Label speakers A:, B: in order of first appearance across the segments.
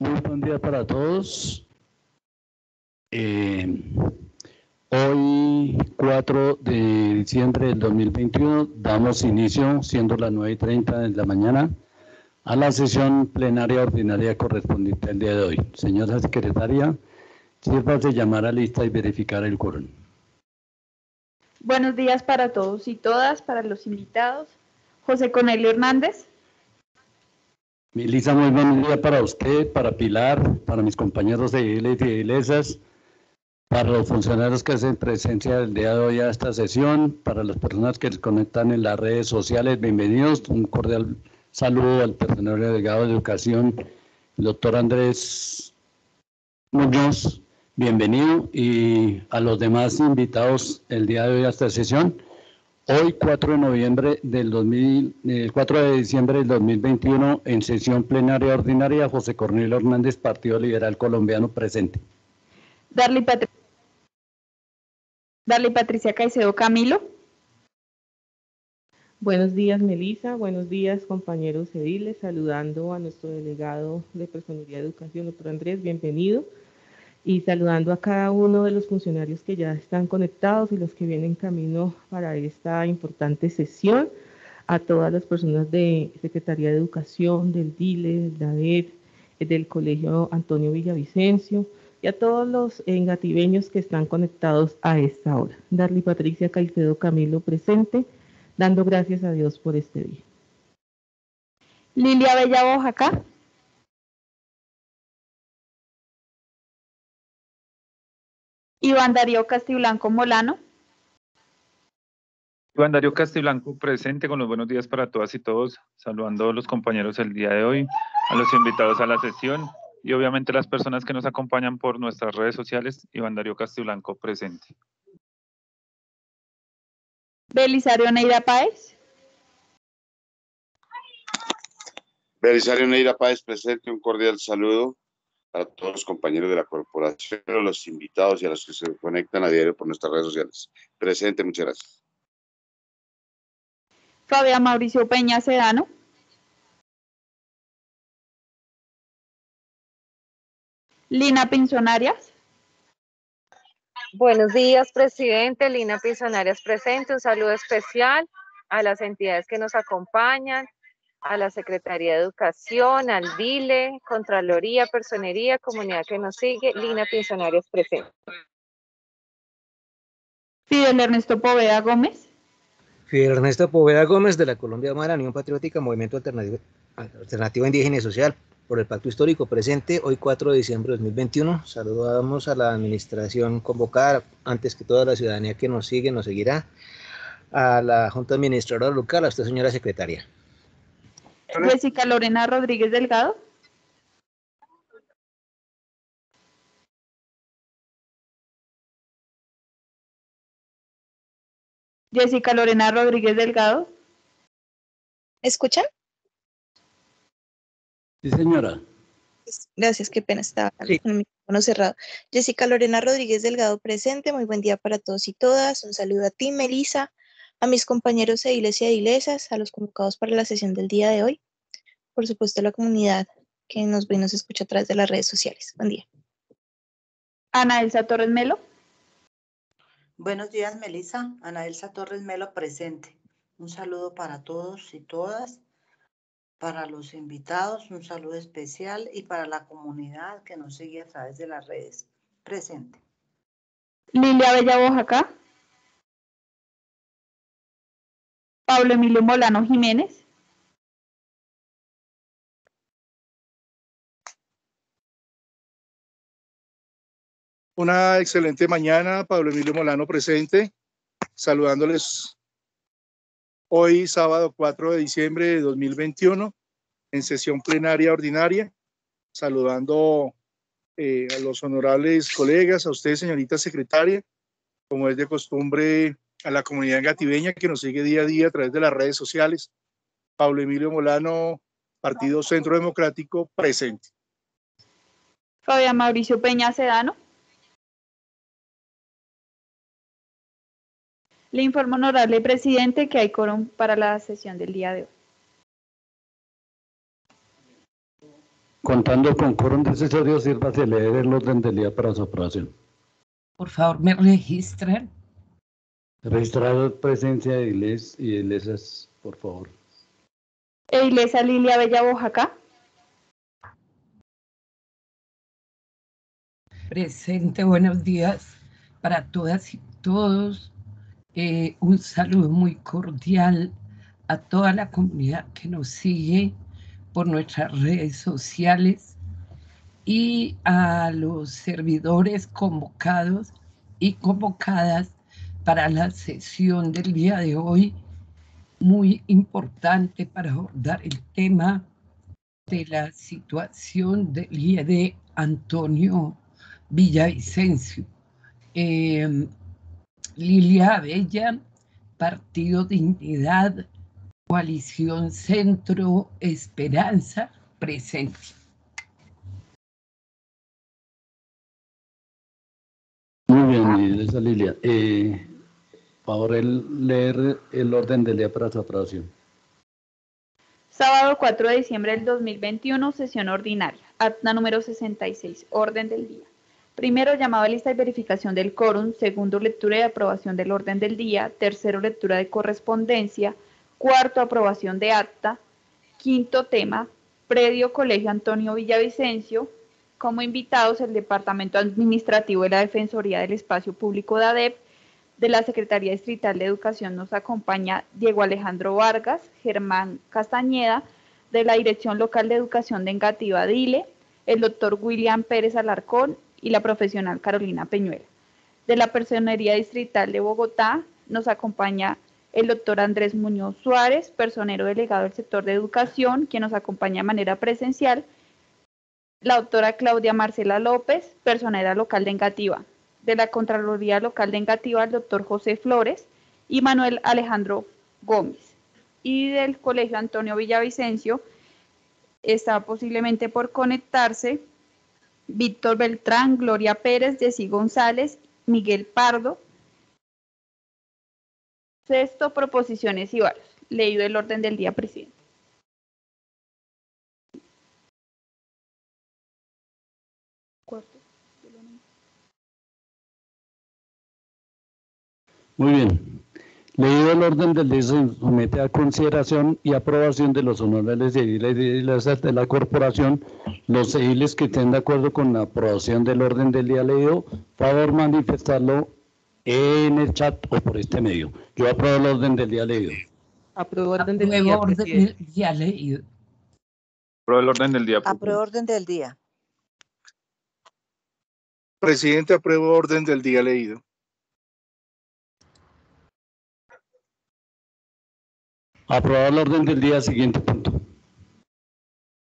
A: Muy buen día para todos. Eh, hoy, 4 de diciembre del 2021, damos inicio, siendo las 9 y 30 de la mañana, a la sesión plenaria ordinaria correspondiente al día de hoy. Señora secretaria, sirva de llamar a lista y verificar el quórum.
B: Buenos días para todos y todas, para los invitados. José Conelio Hernández.
A: Melissa, muy buen día para usted, para Pilar, para mis compañeros de iglesias y iglesias, para los funcionarios que hacen presencia el día de hoy a esta sesión, para las personas que se conectan en las redes sociales, bienvenidos. Un cordial saludo al personal delegado de educación, el doctor Andrés Muñoz, bienvenido, y a los demás invitados el día de hoy a esta sesión. Hoy, 4 de noviembre del 2000, el 4 de diciembre del 2021, en sesión plenaria ordinaria, José Cornelio Hernández, Partido Liberal Colombiano, presente.
B: Darly, Patricia Caicedo Camilo.
C: Buenos días, Melisa. Buenos días, compañeros ediles. Saludando a nuestro delegado de Personalidad de Educación, doctor Andrés, bienvenido y saludando a cada uno de los funcionarios que ya están conectados y los que vienen camino para esta importante sesión, a todas las personas de Secretaría de Educación, del DILE, del DADER, del Colegio Antonio Villavicencio y a todos los engativeños que están conectados a esta hora. Darly Patricia Caicedo Camilo presente, dando gracias a Dios por este día.
B: Lilia Bella Oaxaca. Iván Darío Castiblanco Molano.
D: Iván Darío Castiblanco presente con los buenos días para todas y todos, saludando a los compañeros el día de hoy, a los invitados a la sesión y obviamente las personas que nos acompañan por nuestras redes sociales. Iván Darío Castiblanco presente.
B: Belisario Neira Páez.
E: Belisario Neira Páez presente, un cordial saludo a todos los compañeros de la corporación, a los invitados y a los que se conectan a diario por nuestras redes sociales. Presente, muchas gracias.
B: Fabián Mauricio Peña Sedano. Lina Pinzonarias.
F: Buenos días, presidente. Lina Pinzonarias presente. Un saludo especial a las entidades que nos acompañan, a la Secretaría de Educación, al DILE, Contraloría, Personería, Comunidad que nos sigue, Lina Pinzonarias presente.
B: Fidel Ernesto Poveda Gómez.
G: Fidel Ernesto Poveda Gómez de la Colombia Humana, Unión Patriótica, Movimiento Alternativo, Alternativo Indígena y Social por el Pacto Histórico presente hoy 4 de diciembre de 2021. Saludamos a la administración convocada, antes que toda la ciudadanía que nos sigue, nos seguirá, a la Junta Administradora Local, a usted señora secretaria.
B: Jessica Lorena Rodríguez Delgado. Jessica Lorena Rodríguez Delgado.
H: ¿Escuchan?
A: Sí, señora.
H: Gracias, qué pena, estaba con el micrófono cerrado. Jessica Lorena Rodríguez Delgado presente, muy buen día para todos y todas. Un saludo a ti, Melisa, a mis compañeros de iglesia y iglesias, a los convocados para la sesión del día de hoy, por supuesto a la comunidad que nos ve y nos escucha a través de las redes sociales. Buen día.
B: Ana Elsa Torres Melo.
I: Buenos días, Melisa. Ana Elsa Torres Melo presente. Un saludo para todos y todas, para los invitados, un saludo especial y para la comunidad que nos sigue a través de las redes. Presente.
B: Lilia Bella Oaxaca. Pablo Emilio Molano Jiménez.
J: Una excelente mañana, Pablo Emilio Molano presente, saludándoles hoy sábado 4 de diciembre de 2021 en sesión plenaria ordinaria, saludando eh, a los honorables colegas, a usted señorita secretaria, como es de costumbre a la comunidad gativeña que nos sigue día a día a través de las redes sociales. Pablo Emilio Molano, Partido Centro Democrático, presente.
B: Fabián Mauricio Peña Sedano. Le informo, honorable presidente, que hay quórum para la sesión del día de hoy.
A: Contando con quórum necesario, sirva de leer el orden del día para su aprobación.
K: Por favor, me registran.
A: Registrar presencia de Iles y Ilesas, por favor.
B: Eilesa Lilia Bella Bojaca.
K: Presente, buenos días para todas y todos. Eh, un saludo muy cordial a toda la comunidad que nos sigue por nuestras redes sociales y a los servidores convocados y convocadas para la sesión del día de hoy, muy importante para abordar el tema de la situación del IED Antonio Villavicencio. Eh, Lilia Bella, Partido Dignidad, Coalición Centro Esperanza, presente.
A: Muy bien, Lilia. Eh, favor, el, leer el orden del día para su aprobación.
B: Sábado 4 de diciembre del 2021, sesión ordinaria. Acta número 66, orden del día. Primero, llamado a lista y verificación del quórum. Segundo, lectura y aprobación del orden del día. Tercero, lectura de correspondencia. Cuarto, aprobación de acta. Quinto tema, predio Colegio Antonio Villavicencio. Como invitados, el Departamento Administrativo de la Defensoría del Espacio Público de ADEP. De la Secretaría Distrital de Educación nos acompaña Diego Alejandro Vargas, Germán Castañeda, de la Dirección Local de Educación de Engativa Dile, el doctor William Pérez Alarcón y la profesional Carolina Peñuela. De la Personería Distrital de Bogotá nos acompaña el doctor Andrés Muñoz Suárez, personero delegado del sector de educación, quien nos acompaña de manera presencial, la doctora Claudia Marcela López, personera local de Engativa, de la Contraloría Local de Engativa, el doctor José Flores y Manuel Alejandro Gómez. Y del Colegio Antonio Villavicencio está posiblemente por conectarse Víctor Beltrán, Gloria Pérez, Jessy González, Miguel Pardo. Sexto, proposiciones y varios. Leído el orden del día, presidente.
A: Muy bien. Leído el orden del día, se somete a consideración y aprobación de los honorables ediles y de la corporación. Los ediles que estén de acuerdo con la aprobación del orden del día leído, favor manifestarlo en el chat o por este medio. Yo apruebo el orden del día leído.
C: Apruebo el orden del día,
K: orden del día leído.
D: Apruebo el orden del día.
I: Apruebo orden del día.
J: Presidente, apruebo orden del día leído.
A: Aprobado el orden del día, siguiente punto.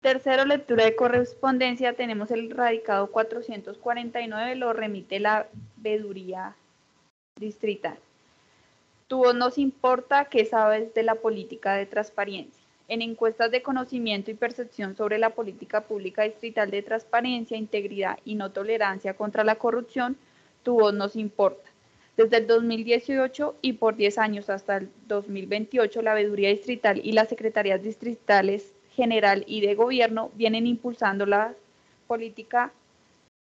B: Tercero, lectura de correspondencia. Tenemos el radicado 449, lo remite la veeduría distrital. Tu voz nos importa qué sabes de la política de transparencia. En encuestas de conocimiento y percepción sobre la política pública distrital de transparencia, integridad y no tolerancia contra la corrupción, tu voz nos importa. Desde el 2018 y por 10 años hasta el 2028, la Veeduría Distrital y las Secretarías Distritales General y de Gobierno vienen impulsando la política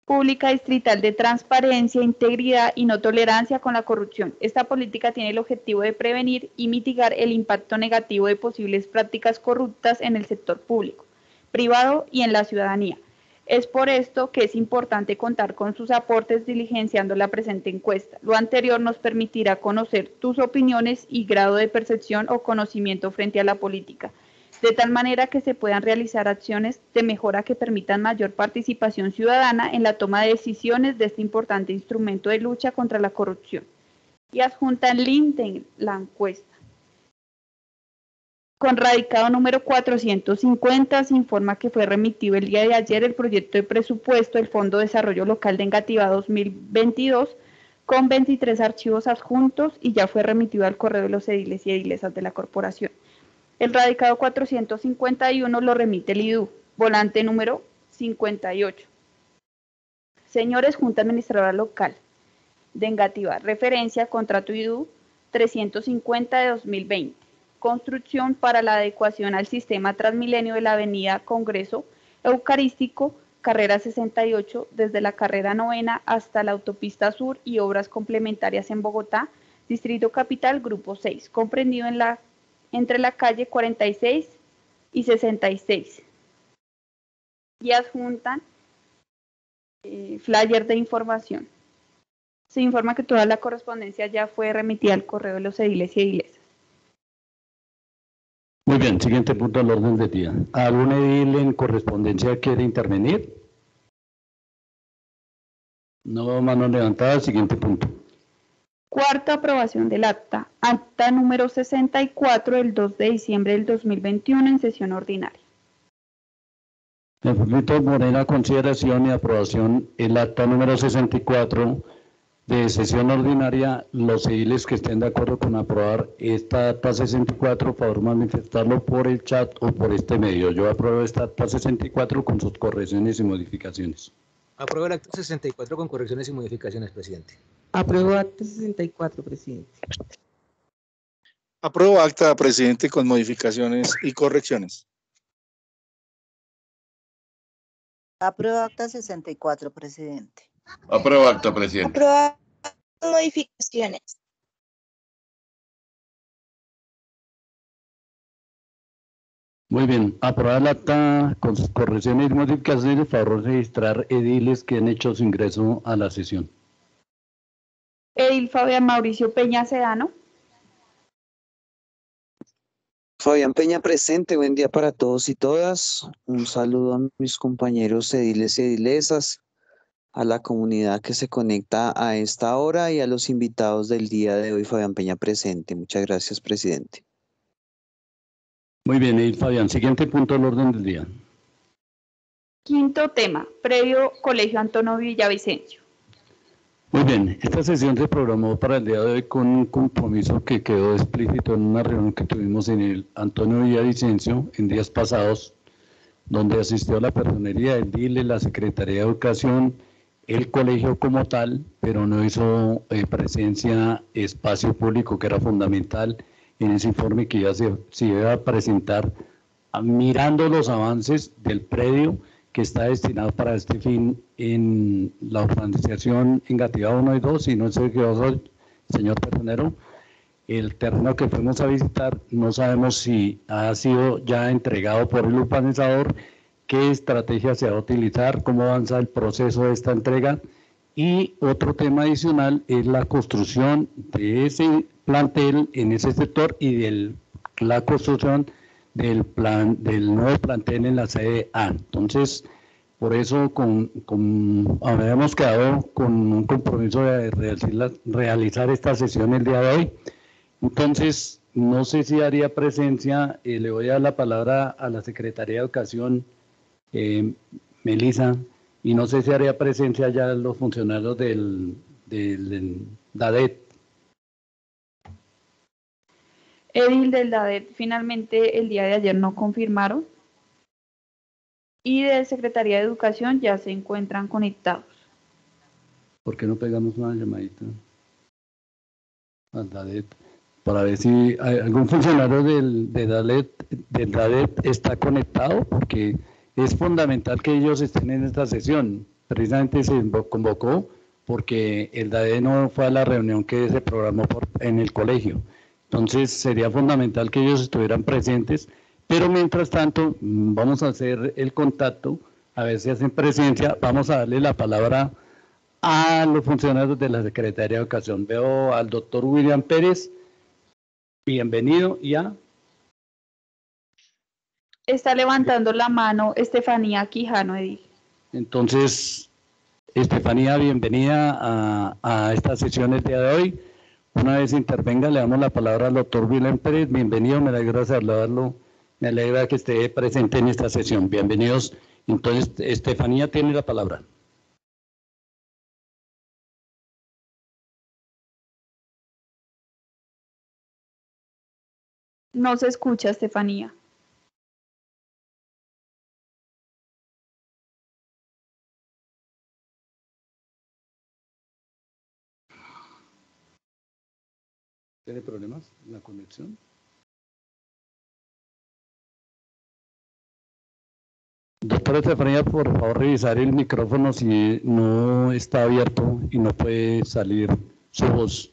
B: pública distrital de transparencia, integridad y no tolerancia con la corrupción. Esta política tiene el objetivo de prevenir y mitigar el impacto negativo de posibles prácticas corruptas en el sector público, privado y en la ciudadanía. Es por esto que es importante contar con sus aportes diligenciando la presente encuesta. Lo anterior nos permitirá conocer tus opiniones y grado de percepción o conocimiento frente a la política, de tal manera que se puedan realizar acciones de mejora que permitan mayor participación ciudadana en la toma de decisiones de este importante instrumento de lucha contra la corrupción. Y adjunta en LinkedIn la encuesta. Con radicado número 450 se informa que fue remitido el día de ayer el proyecto de presupuesto del Fondo de Desarrollo Local de Engativá 2022 con 23 archivos adjuntos y ya fue remitido al correo de los ediles y edilesas de la corporación. El radicado 451 lo remite el IDU, volante número 58. Señores Junta Administradora Local de Engativá, referencia contrato IDU 350 de 2020 construcción para la adecuación al sistema Transmilenio de la Avenida Congreso Eucarístico, carrera 68, desde la carrera novena hasta la autopista sur y obras complementarias en Bogotá, Distrito Capital, Grupo 6, comprendido entre la calle 46 y 66. Y adjuntan eh, flyer de información. Se informa que toda la correspondencia ya fue remitida al correo de los ediles y edilesas.
A: Muy bien, siguiente punto del orden del día. ¿Algún edil en correspondencia quiere intervenir? No, mano levantada, siguiente punto.
B: Cuarta aprobación del acta. Acta número 64 del 2 de diciembre del 2021 en sesión ordinaria.
A: Me permito poner a consideración y aprobación el acta número 64 de sesión ordinaria. Los ediles que estén de acuerdo con aprobar esta acta 64, por favor manifestarlo por el chat o por este medio. Yo apruebo esta acta 64 con sus correcciones y modificaciones.
G: Apruebo el acta 64 con correcciones y modificaciones, presidente.
C: Apruebo acta 64, presidente.
J: Apruebo acta, presidente, con modificaciones y correcciones.
I: Apruebo acta 64, presidente.
E: Apruebo acta, presidente.
H: Aprueba modificaciones.
A: Muy bien, aprobar el acta con sus correcciones y modificaciones, por favor registrar ediles que han hecho su ingreso a la sesión.
B: Edil Fabián Mauricio Peña Sedano.
L: Fabián Peña presente, buen día para todos y todas. Un saludo a mis compañeros ediles y edilesas, a la comunidad que se conecta a esta hora y a los invitados del día de hoy. Fabián Peña presente. Muchas gracias, presidente.
A: Muy bien, Edil Fabián. Siguiente punto del orden del día.
B: Quinto tema, previo Colegio Antonio Villavicencio.
A: Muy bien, esta sesión se programó para el día de hoy con un compromiso que quedó explícito en una reunión que tuvimos en el Antonio Villavicencio en días pasados, donde asistió la personería del DILE, la Secretaría de Educación, el colegio como tal, pero no hizo eh, presencia espacio público, que era fundamental en ese informe que ya se, se iba a presentar, ah, mirando los avances del predio que está destinado para este fin en la urbanización Engativá 1 y 2, y no sé qué va señor personero. El terreno que fuimos a visitar, no sabemos si ha sido ya entregado por el urbanizador, qué estrategia se va a utilizar, cómo avanza el proceso de esta entrega. Y otro tema adicional es la construcción de ese plantel en ese sector y de la construcción del plan del nuevo plantel en la sede A. Entonces, por eso con, con, habíamos quedado con un compromiso de realizar, esta sesión el día de hoy. Entonces, no sé si haría presencia, eh, le voy a dar la palabra a la Secretaría de Educación, eh, Melisa, y no sé si haría presencia ya los funcionarios del, del DADET.
B: Edil del DADET finalmente el día de ayer no confirmaron y de Secretaría de Educación ya se encuentran conectados.
A: ¿Por qué no pegamos una llamadita al DADET? Para ver si hay algún funcionario del, de DADET, del DADET está conectado, porque es fundamental que ellos estén en esta sesión. Precisamente se convocó porque el DADET no fue a la reunión que se programó en el colegio. Entonces sería fundamental que ellos estuvieran presentes, pero mientras tanto mm, vamos a hacer el contacto, a ver si hacen presencia, vamos a darle la palabra a los funcionarios de la Secretaría de Educación. Veo al doctor William Pérez, bienvenido, y a...
B: Está levantando la mano Estefanía Quijano.
A: Entonces, Estefanía, bienvenida a, a esta sesión el día de hoy. Una vez intervenga, le damos la palabra al doctor William Pérez. Bienvenido, me alegra saludarlo. Me alegra que esté presente en esta sesión. Bienvenidos. Entonces, Estefanía tiene la palabra.
B: No se escucha, Estefanía.
A: ¿Tiene problemas la conexión? Doctora Estefanía, por favor, revisar el micrófono si no está abierto y no puede salir su voz.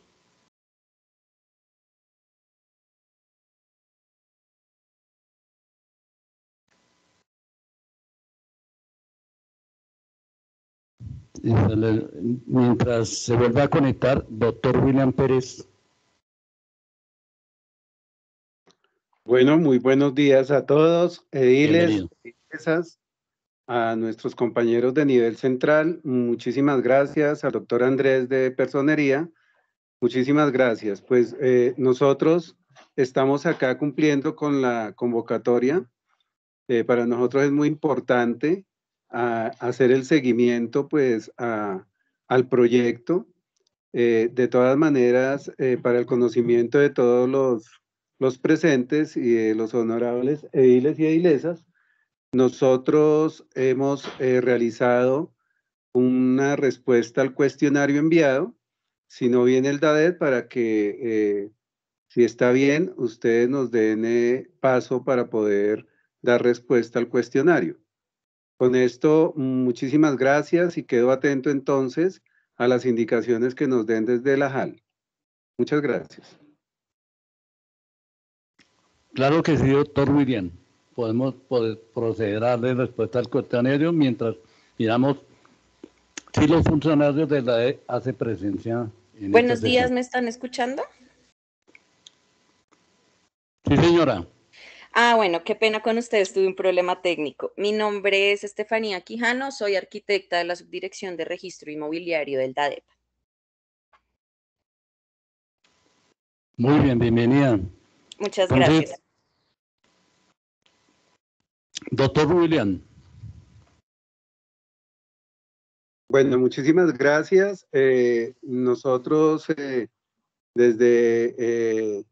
A: Mientras se vuelve a conectar, doctor William Pérez.
M: Bueno, muy buenos días a todos, ediles, a nuestros compañeros de nivel central. Muchísimas gracias al doctor Andrés de Personería. Muchísimas gracias. Pues eh, nosotros estamos acá cumpliendo con la convocatoria. Eh, para nosotros es muy importante a hacer el seguimiento pues al proyecto. Eh, de todas maneras, para el conocimiento de todos los, los presentes y de los honorables ediles y edilesas, nosotros hemos eh, realizado una respuesta al cuestionario enviado. Si no viene el DADET, para que, si está bien, ustedes nos den paso para poder dar respuesta al cuestionario. Con esto, muchísimas gracias y quedo atento entonces a las indicaciones que nos den desde la HAL. Muchas gracias.
A: Claro que sí, doctor William. Podemos proceder a darle respuesta al cuestionario mientras miramos si los funcionarios de la E hacen presencia.
N: En Buenos días, ¿me están escuchando?
A: Sí, señora.
N: Ah, bueno, qué pena con ustedes, tuve un problema técnico. Mi nombre es Estefanía Quijano, soy arquitecta de la Subdirección de Registro Inmobiliario del DADEP.
A: Muy bien, bienvenida.
N: Muchas gracias.
A: Doctor William.
M: Bueno, muchísimas gracias. Eh, nosotros eh, desde eh,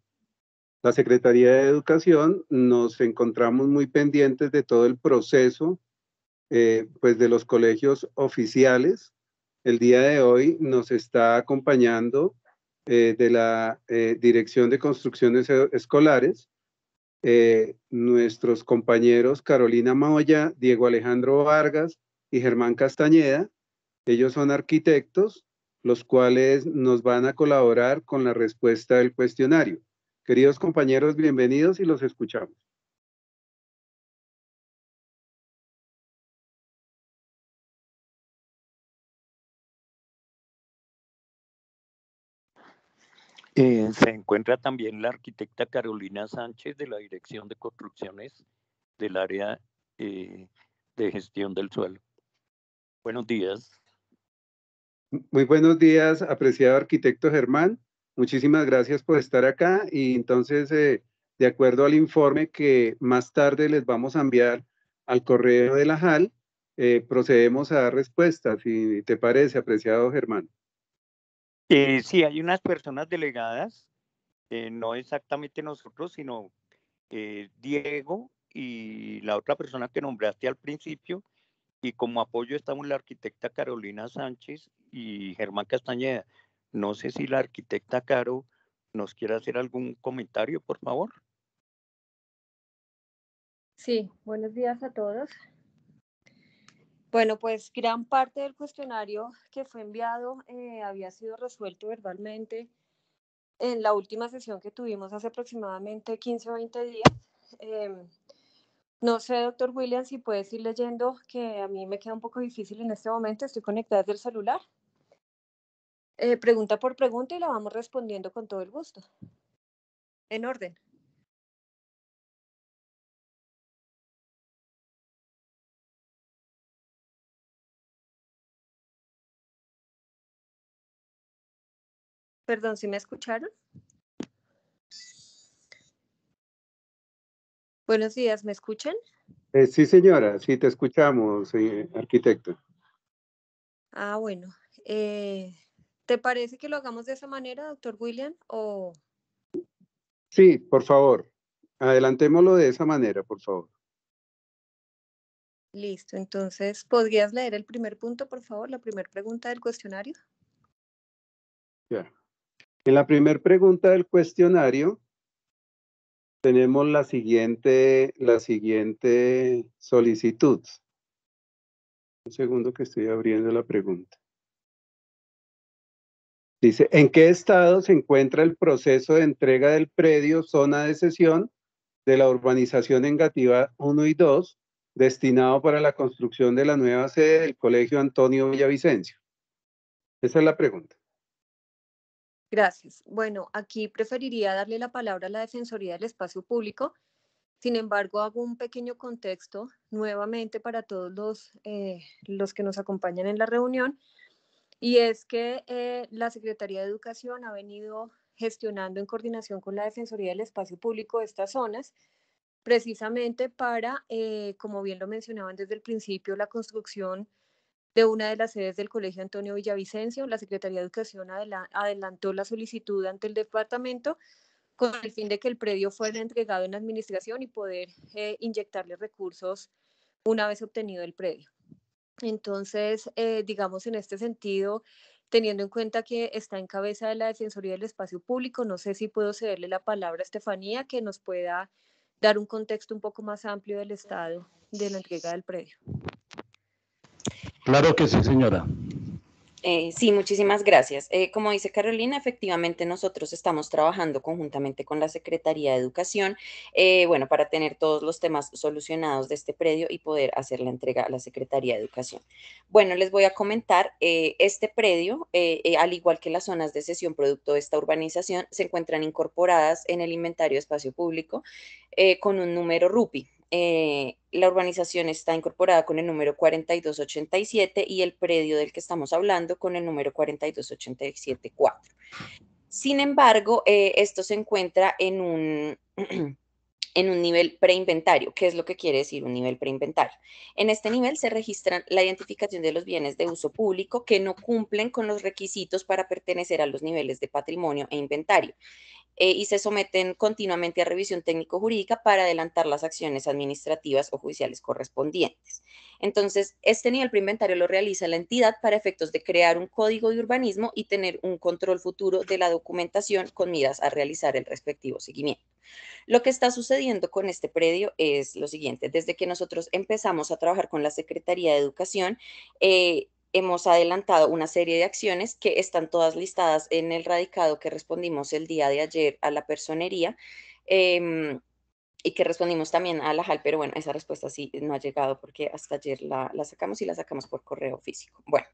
M: la Secretaría de Educación nos encontramos muy pendientes de todo el proceso pues de los colegios oficiales. El día de hoy nos está acompañando de la Dirección de Construcciones e-, Escolares nuestros compañeros Carolina Moya, Diego Alejandro Vargas y Germán Castañeda. Ellos son arquitectos, los cuales nos van a colaborar con la respuesta del cuestionario. Queridos compañeros, bienvenidos y los escuchamos.
O: Eh, se encuentra también la arquitecta Carolina Sánchez de la Dirección de Construcciones del área eh, de gestión del suelo. Buenos días.
M: Muy buenos días, apreciado arquitecto Germán. Muchísimas gracias por estar acá y entonces, eh, de acuerdo al informe que más tarde les vamos a enviar al correo de la JAL, procedemos a dar respuestas, si te parece, apreciado Germán.
O: Eh, sí, hay unas personas delegadas, no exactamente nosotros, sino Diego y la otra persona que nombraste al principio, y como apoyo estamos la arquitecta Carolina Sánchez y Germán Castañeda. No sé si la arquitecta Caro nos quiere hacer algún comentario, por favor.
P: Sí, buenos días a todos. Bueno, pues gran parte del cuestionario que fue enviado eh, había sido resuelto verbalmente en la última sesión que tuvimos hace aproximadamente 15 o 20 días. Em, no sé, doctor William, si puedes ir leyendo, que a mí me queda un poco difícil en este momento, estoy conectada desde el celular. Eh, pregunta por pregunta y la vamos respondiendo con todo el gusto. En orden. Perdón, ¿si me escucharon? Buenos días, ¿me escuchan?
M: Eh, sí, señora, sí te escuchamos, eh, arquitecto.
P: Ah, bueno. ¿Te parece que lo hagamos de esa manera, doctor William? O...
M: Sí, por favor. Adelantémoslo de esa manera, por favor.
P: Listo, entonces, ¿podrías leer el primer punto, por favor, la primera pregunta del cuestionario?
M: Ya. En la primera pregunta del cuestionario tenemos la siguiente, la siguiente solicitud. Un segundo que estoy abriendo la pregunta. Dice, ¿en qué estado se encuentra el proceso de entrega del predio zona de sesión de la urbanización Engativa 1 y 2 destinado para la construcción de la nueva sede del Colegio Antonio Villavicencio? Esa es la pregunta.
P: Gracias. Bueno, aquí preferiría darle la palabra a la Defensoría del Espacio Público. Sin embargo, hago un pequeño contexto nuevamente para todos los, eh, los que nos acompañan en la reunión. Y es que eh, la Secretaría de Educación ha venido gestionando en coordinación con la Defensoría del Espacio Público estas zonas precisamente para, eh, como bien lo mencionaban desde el principio, la construcción de una de las sedes del Colegio Antonio Villavicencio. La Secretaría de Educación adelantó la solicitud ante el departamento con el fin de que el predio fuera entregado en administración y poder eh, inyectarle recursos una vez obtenido el predio. Entonces, eh, digamos en este sentido, teniendo en cuenta que está en cabeza de la Defensoría del Espacio Público, no sé si puedo cederle la palabra a Estefanía que nos pueda dar un contexto un poco más amplio del estado de la entrega del predio.
A: Claro que sí, señora.
N: Eh, sí, muchísimas gracias. Eh, como dice Carolina, efectivamente nosotros estamos trabajando conjuntamente con la Secretaría de Educación, eh, bueno, para tener todos los temas solucionados de este predio y poder hacer la entrega a la Secretaría de Educación. Bueno, les voy a comentar, este predio, al igual que las zonas de sesión producto de esta urbanización, se encuentran incorporadas en el inventario de espacio público con un número RUPI, eh, la urbanización está incorporada con el número 4287 y el predio del que estamos hablando con el número 42874. Sin embargo, eh, esto se encuentra en un, en un nivel preinventario. ¿Qué es lo que quiere decir un nivel preinventario? En este nivel se registran la identificación de los bienes de uso público que no cumplen con los requisitos para pertenecer a los niveles de patrimonio e inventario. Eh, y se someten continuamente a revisión técnico-jurídica para adelantar las acciones administrativas o judiciales correspondientes. Entonces, este nivel preinventario lo realiza la entidad para efectos de crear un código de urbanismo y tener un control futuro de la documentación con miras a realizar el respectivo seguimiento. Lo que está sucediendo con este predio es lo siguiente. Desde que nosotros empezamos a trabajar con la Secretaría de Educación, eh, hemos adelantado una serie de acciones que están todas listadas en el radicado que respondimos el día de ayer a la personería em, y que respondimos también a la JAL, pero bueno, esa respuesta sí no ha llegado porque hasta ayer la, sacamos y la sacamos por correo físico. Bueno,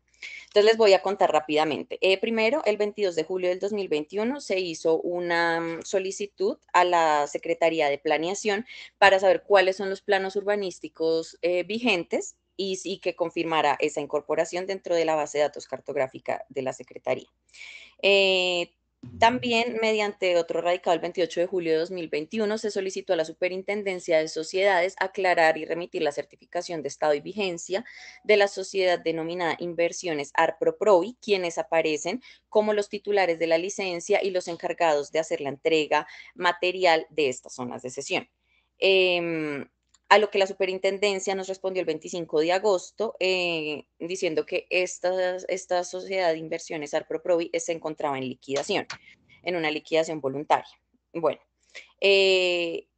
N: entonces les voy a contar rápidamente. Eh, primero, el 22 de julio del 2021 se hizo una mm, solicitud a la Secretaría de Planeación para saber cuáles son los planos urbanísticos eh, vigentes y, que confirmara esa incorporación dentro de la base de datos cartográfica de la Secretaría. Eh, también, mediante otro radicado el 28 de julio de 2021, se solicitó a la Superintendencia de Sociedades aclarar y remitir la certificación de estado y vigencia de la sociedad denominada Inversiones Arproprovi, quienes aparecen como los titulares de la licencia y los encargados de hacer la entrega material de estas zonas de sesión. Em, a lo que la superintendencia nos respondió el 25 de agosto eh, diciendo que esta, esta sociedad de inversiones Arproprovi se encontraba en liquidación, en una liquidación voluntaria. Bueno, eh,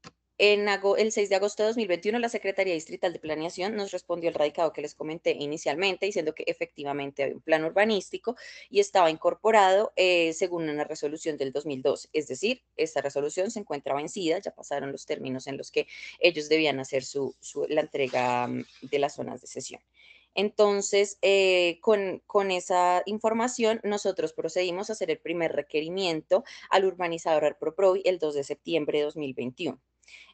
N: en el 6 de agosto de 2021, la Secretaría Distrital de Planeación nos respondió el radicado que les comenté inicialmente, diciendo que efectivamente había un plan urbanístico y estaba incorporado eh, según una resolución del 2012. Es decir, esta resolución se encuentra vencida, ya pasaron los términos en los que ellos debían hacer su, la entrega mm, de las zonas de sesión. Entonces, eh, con, con, esa información, nosotros procedimos a hacer el primer requerimiento al urbanizador Arproprovi el 2 de septiembre de 2021.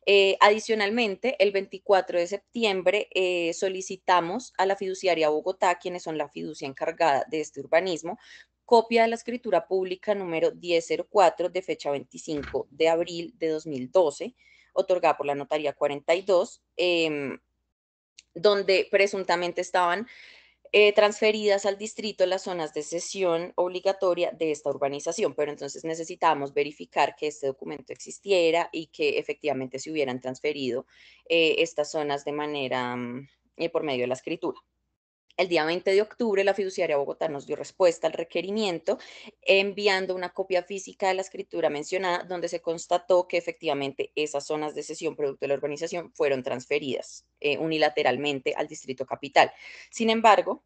N: Eh, adicionalmente, el 24 de septiembre eh, solicitamos a la fiduciaria Bogotá, quienes son la fiducia encargada de este urbanismo, copia de la escritura pública número 1004 de fecha 25 de abril de 2012, otorgada por la notaría 42, em, donde presuntamente estaban eh, transferidas al distrito las zonas de sesión obligatoria de esta urbanización, pero entonces necesitábamos verificar que este documento existiera y que efectivamente se hubieran transferido eh, estas zonas de manera mm, eh, por medio de la escritura. El día 20 de octubre, la fiduciaria Bogotá nos dio respuesta al requerimiento, enviando una copia física de la escritura mencionada, donde se constató que efectivamente esas zonas de sesión producto de la urbanización fueron transferidas eh, unilateralmente al Distrito Capital. Sin embargo,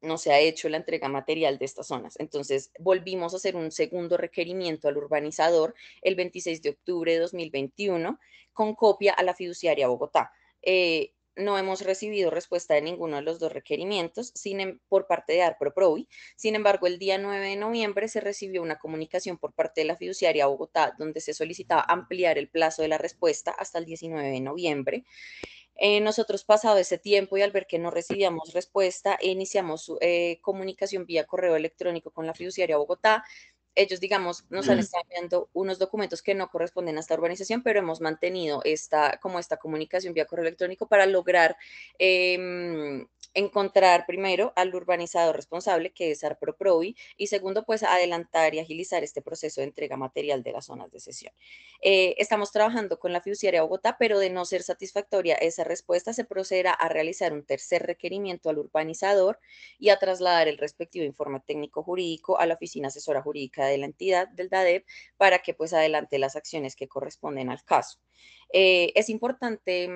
N: no se ha hecho la entrega material de estas zonas. Entonces, volvimos a hacer un segundo requerimiento al urbanizador el 26 de octubre de 2021 con copia a la fiduciaria Bogotá. Eh, no hemos recibido respuesta de ninguno de los dos requerimientos em, por parte de ARPROPROVI. Sin embargo, el día 9 de noviembre se recibió una comunicación por parte de la fiduciaria Bogotá donde se solicitaba ampliar el plazo de la respuesta hasta el 19 de noviembre. Eh, nosotros pasado ese tiempo y al ver que no recibíamos respuesta, iniciamos eh, comunicación vía correo electrónico con la fiduciaria Bogotá ellos, digamos, nos han estado enviando unos documentos que no corresponden a esta urbanización, pero hemos mantenido esta, como esta comunicación vía correo electrónico para lograr em, encontrar primero al urbanizador responsable, que es ARPROPROVI, y segundo, pues adelantar y agilizar este proceso de entrega material de las zonas de sesión. Eh, estamos trabajando con la fiduciaria Bogotá, pero de no ser satisfactoria esa respuesta, se procederá a realizar un tercer requerimiento al urbanizador y a trasladar el respectivo informe técnico jurídico a la oficina asesora jurídica de la entidad del DADEP para que pues adelante las acciones que corresponden al caso. Eh, es importante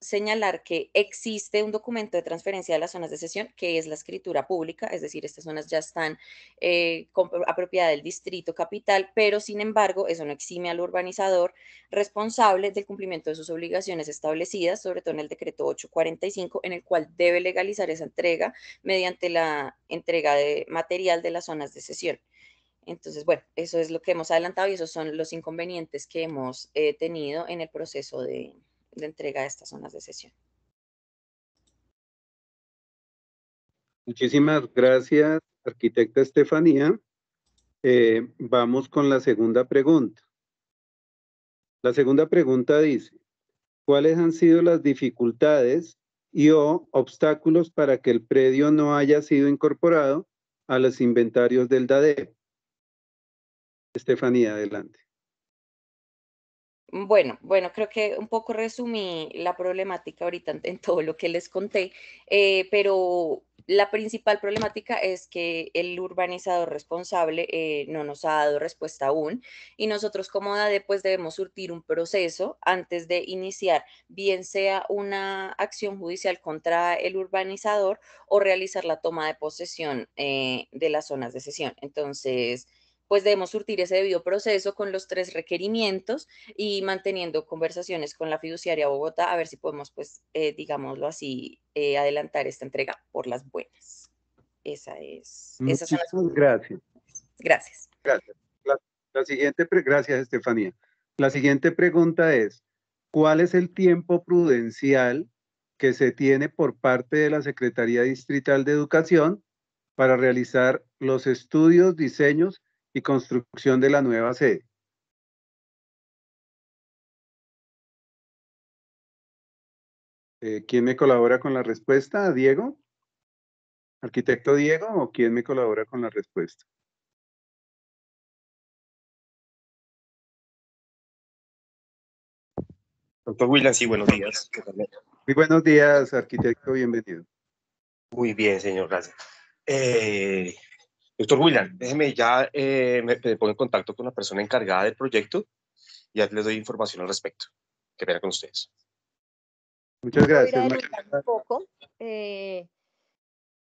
N: señalar que existe un documento de transferencia de las zonas de sesión, que es la escritura pública, es decir, estas zonas ya están eh, del distrito capital, pero sin embargo, eso no exime al urbanizador responsable del cumplimiento de sus obligaciones establecidas, sobre todo en el decreto 845, en el cual debe legalizar esa entrega mediante la entrega de material de las zonas de sesión. Entonces, bueno, eso es lo que hemos adelantado y esos son los inconvenientes que hemos eh, tenido en el proceso de, entrega de estas zonas de sesión.
M: Muchísimas gracias, arquitecta Estefanía. Eh, vamos con la segunda pregunta. La segunda pregunta dice, ¿cuáles han sido las dificultades y o obstáculos para que el predio no haya sido incorporado a los inventarios del DADE? Estefanía, adelante.
N: Bueno, bueno, creo que un poco resumí la problemática ahorita en, todo lo que les conté, eh, pero la principal problemática es que el urbanizador responsable eh, no nos ha dado respuesta aún y nosotros como DADE pues debemos surtir un proceso antes de iniciar, bien sea una acción judicial contra el urbanizador o realizar la toma de posesión eh, de las zonas de sesión. Entonces, pues debemos surtir ese debido proceso con los tres requerimientos y manteniendo conversaciones con la fiduciaria Bogotá a ver si podemos, pues, eh, digámoslo así, eh, adelantar esta entrega por las buenas. Esa es.
M: Muchas gracias.
N: Gracias.
M: Gracias. La, siguiente, gracias Estefanía. La siguiente pregunta es, ¿cuál es el tiempo prudencial que se tiene por parte de la Secretaría Distrital de Educación para realizar los estudios, diseños y construcción de la nueva sede. Eh, ¿Quién me colabora con la respuesta? ¿Diego? ¿Arquitecto Diego o quién me colabora con la respuesta?
Q: Doctor William, sí, buenos días.
M: Muy buenos días, arquitecto, bienvenido.
Q: Muy bien, señor, gracias. Eh, Doctor William, déjeme ya, eh, me, pongo en contacto con la persona encargada del proyecto y ya les doy información al respecto. Que vea con ustedes.
M: Muchas gracias.
P: un poco. Eh,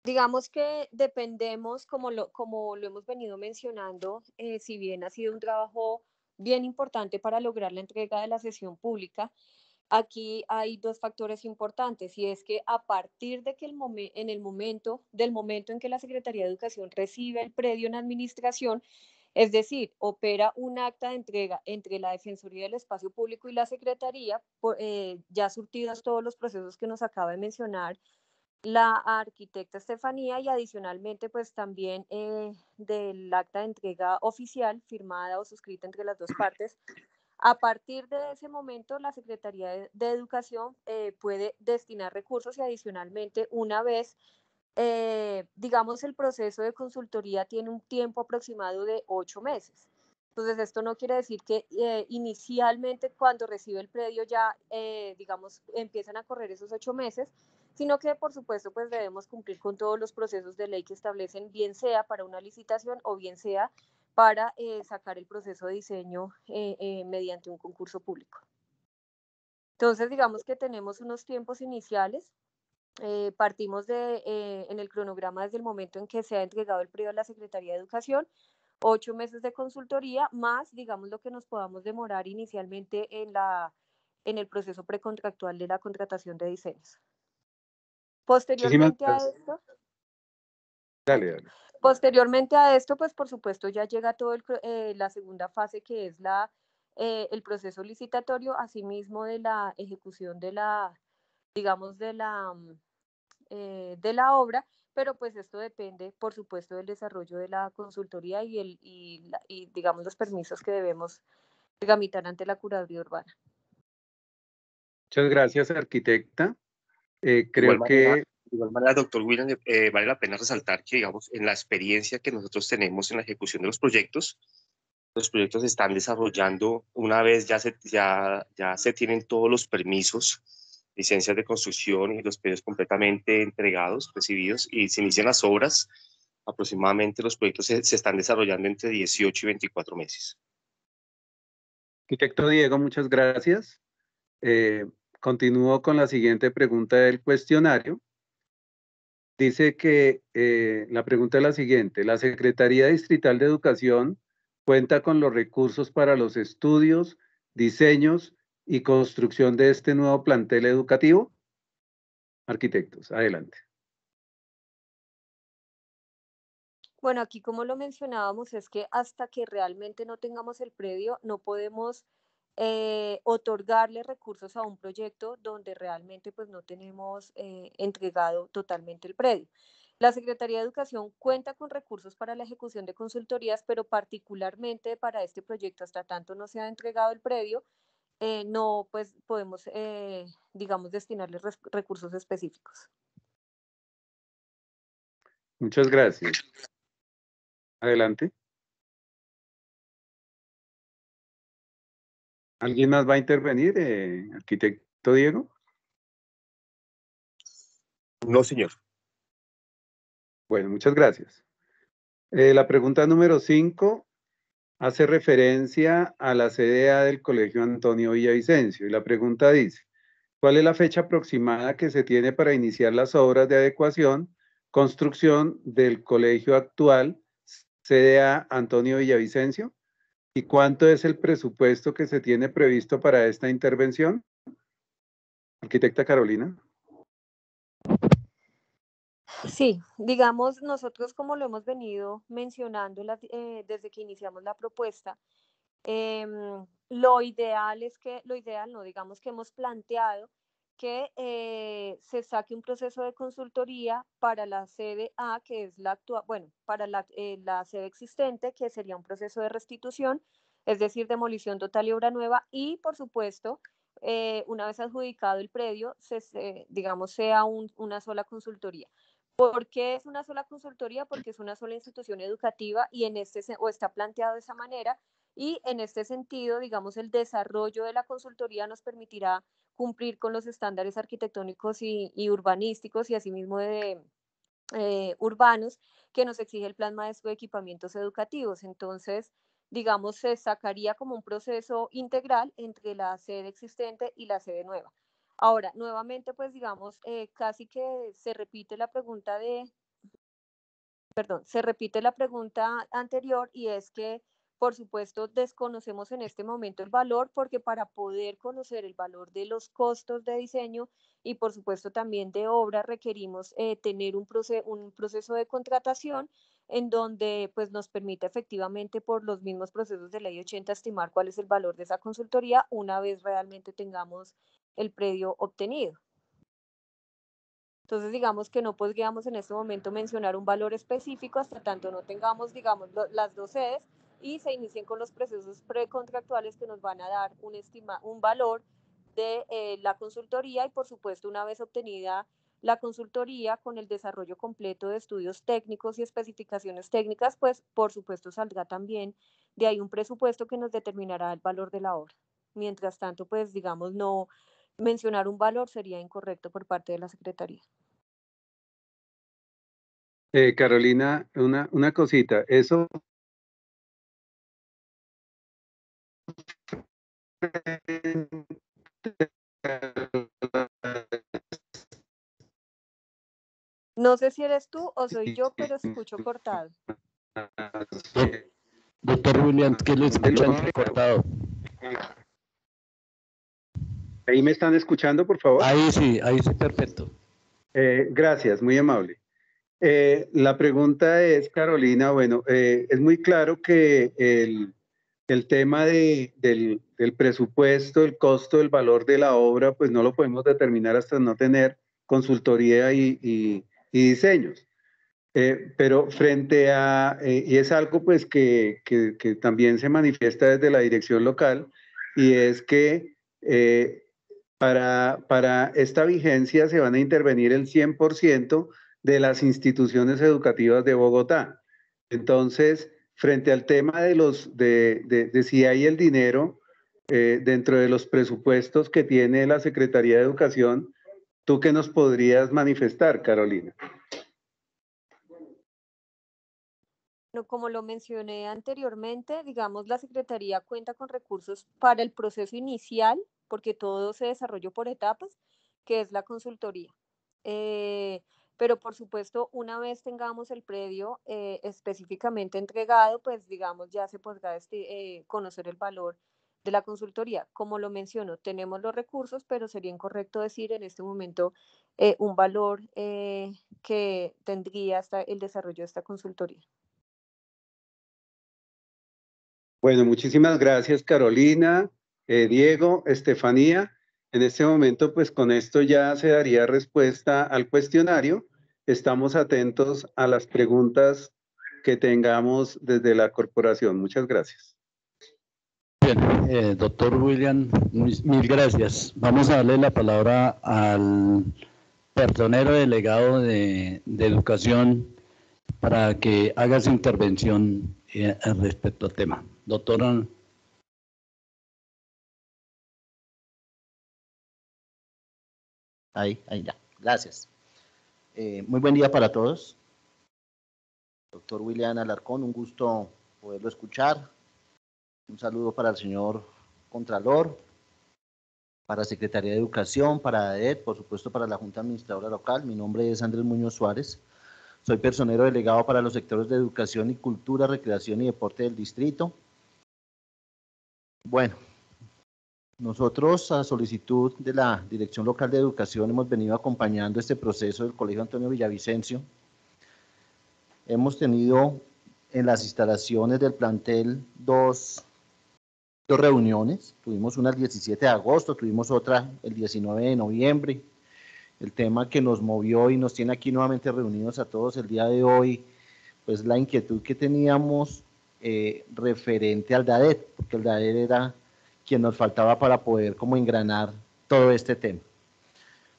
P: digamos que dependemos, como lo, como lo hemos venido mencionando, eh, si bien ha sido un trabajo bien importante para lograr la entrega de la sesión pública, Aquí hay dos factores importantes y es que a partir de que el en el momento del momento en que la Secretaría de Educación recibe el predio en administración, es decir, opera un acta de entrega entre la Defensoría del Espacio Público y la Secretaría, eh, ya surtidos todos los procesos que nos acaba de mencionar la arquitecta Estefanía y adicionalmente pues también eh, del acta de entrega oficial firmada o suscrita entre las dos partes, a partir de ese momento, la Secretaría de, Educación eh, puede destinar recursos y adicionalmente, una vez, eh, digamos, el proceso de consultoría tiene un tiempo aproximado de ocho meses. Entonces, esto no quiere decir que eh, inicialmente cuando recibe el predio ya, digamos, empiezan a correr esos ocho meses, sino que por supuesto pues debemos cumplir con todos los procesos de ley que establecen, bien sea para una licitación o bien sea para eh, sacar el proceso de diseño eh, eh, mediante un concurso público. Entonces, digamos que tenemos unos tiempos iniciales. partimos de, en el cronograma desde el momento en que se ha entregado el periodo a la Secretaría de Educación, ocho meses de consultoría, más, digamos, lo que nos podamos demorar inicialmente en, la, en el proceso precontractual de la contratación de diseños. Posteriormente a esto,
M: dale, dale.
P: Posteriormente a esto, pues por supuesto ya llega toda eh, la segunda fase que es la, eh, el proceso licitatorio, asimismo de la ejecución de la, digamos, de la, mm, eh, de la obra, pero pues esto depende, por supuesto, del desarrollo de la consultoría y, el, y, digamos, los permisos que debemos tramitar ante la curaduría urbana.
M: Muchas gracias, arquitecta. creo que
Q: de igual manera, doctor William, eh, vale la pena resaltar que, digamos, en la experiencia que nosotros tenemos en la ejecución de los proyectos, los proyectos se están desarrollando una vez ya se, ya, ya se tienen todos los permisos, licencias de construcción y los pedidos completamente entregados, recibidos, y se inician las obras, aproximadamente los proyectos se, se están desarrollando entre 18 y 24 meses.
M: Arquitecto Diego, muchas gracias. Eh, continúo con la siguiente pregunta del cuestionario. Dice que eh, la pregunta es la siguiente, ¿la Secretaría Distrital de Educación cuenta con los recursos para los estudios, diseños y construcción de este nuevo plantel educativo? Arquitectos, adelante.
P: Bueno, aquí como lo mencionábamos, es que hasta que realmente no tengamos el predio, no podemos eh, otorgarle recursos a un proyecto donde realmente pues no tenemos eh, entregado totalmente el predio. La Secretaría de Educación cuenta con recursos para la ejecución de consultorías, pero particularmente para este proyecto, hasta tanto no se ha entregado el predio, eh, no pues podemos, digamos, destinarle recursos específicos.
M: Muchas gracias. Adelante. ¿Alguien más va a intervenir, eh, arquitecto Diego?
Q: No, señor.
M: Bueno, muchas gracias. Eh, la pregunta número 5 hace referencia a la CDA del Colegio Antonio Villavicencio y la pregunta dice, ¿cuál es la fecha aproximada que se tiene para iniciar las obras de adecuación, construcción del colegio actual CDA Antonio Villavicencio? ¿Y cuánto es el presupuesto que se tiene previsto para esta intervención? Arquitecta Carolina.
P: Sí, digamos, nosotros como lo hemos venido mencionando eh, desde que iniciamos la propuesta, em, lo ideal es que, lo ideal no, digamos que hemos planteado que eh, se saque un proceso de consultoría para la sede A, que es la actual, bueno, para la, eh, la, sede existente, que sería un proceso de restitución, es decir, demolición total y obra nueva, y por supuesto, eh, una vez adjudicado el predio, se, digamos, sea una sola consultoría. ¿Por qué es una sola consultoría? Porque es una sola institución educativa y en este, o está planteado de esa manera, y en este sentido, digamos, el desarrollo de la consultoría nos permitirá cumplir con los estándares arquitectónicos y, urbanísticos y asimismo de eh, urbanos que nos exige el Plan Maestro de Equipamientos Educativos. Entonces, digamos, se sacaría como un proceso integral entre la sede existente y la sede nueva. Ahora, nuevamente, pues digamos, eh, casi que se repite la pregunta de, perdón, se repite la pregunta anterior y es que por supuesto, desconocemos en este momento el valor porque para poder conocer el valor de los costos de diseño y por supuesto también de obra requerimos eh, tener un, un proceso de contratación en donde pues nos permite efectivamente por los mismos procesos de ley 80 estimar cuál es el valor de esa consultoría una vez realmente tengamos el predio obtenido. Entonces, digamos que no podríamos en este momento mencionar un valor específico hasta tanto no tengamos, digamos, las dos sedes y se inicien con los procesos precontractuales que nos van a dar un, estima, un valor de eh, la consultoría y por supuesto una vez obtenida la consultoría con el desarrollo completo de estudios técnicos y especificaciones técnicas, pues por supuesto saldrá también de ahí un presupuesto que nos determinará el valor de la obra. Mientras tanto, pues digamos, no, mencionar un valor sería incorrecto por parte de la Secretaría.
M: Eh, Carolina, una, una cosita, eso
P: No sé si eres tú o soy yo, pero escucho cortado.
A: Doctor William, ¿qué le escuchan cortado?
M: ¿Ahí me están escuchando, por favor?
A: Ahí sí, ahí sí, perfecto.
M: Eh, gracias, muy amable. Eh, la pregunta es, Carolina, bueno, eh, es muy claro que el, el tema de, del, del, presupuesto, el costo, el valor de la obra, pues no lo podemos determinar hasta no tener consultoría y, y, y diseños. Eh, pero frente a, eh, y es algo pues que, que, que, también se manifiesta desde la dirección local, y es que eh, para, para esta vigencia se van a intervenir el 100% de las instituciones educativas de Bogotá. Entonces, frente al tema de, los, de, de, si hay el dinero eh, dentro de los presupuestos que tiene la Secretaría de Educación, ¿tú qué nos podrías manifestar, Carolina?
P: como lo mencioné anteriormente, digamos, la Secretaría cuenta con recursos para el proceso inicial, porque todo se desarrolló por etapas, que es la consultoría. Eh, pero por supuesto, una vez tengamos el predio eh, específicamente entregado, pues digamos, ya se podrá este, eh, conocer el valor de la consultoría. Como lo menciono, tenemos los recursos, pero sería incorrecto decir en este momento eh, un valor que tendría hasta el desarrollo de esta consultoría.
M: Bueno, muchísimas gracias Carolina, Diego, Estefanía. En este momento, pues con esto ya se daría respuesta al cuestionario. Estamos atentos a las preguntas que tengamos desde la corporación. Muchas gracias.
A: Bien, eh, doctor William, mil, gracias. Vamos a darle la palabra al personero delegado de, de educación para que haga su intervención eh, respecto al tema. Doctora.
R: Ahí, ahí ya. Gracias. Eh, muy buen día para todos. Doctor William Alarcón, un gusto poderlo escuchar. Un saludo para el señor Contralor, para Secretaría de Educación, para AED, por supuesto para la Junta Administradora Local. Mi nombre es Andrés Muñoz Suárez. Soy personero delegado para los sectores de educación y cultura, recreación y deporte del distrito. Bueno, nosotros a solicitud de la Dirección Local de Educación hemos venido acompañando este proceso del Colegio Antonio Villavicencio. Hemos tenido en las instalaciones del plantel dos, dos reuniones. Tuvimos una el 17 de agosto, tuvimos otra el 19 de noviembre. El tema que nos movió y nos tiene aquí nuevamente reunidos a todos el día de hoy, pues la inquietud que teníamos eh, referente al DADET, porque el DADET era quien nos faltaba para poder como engranar todo este tema.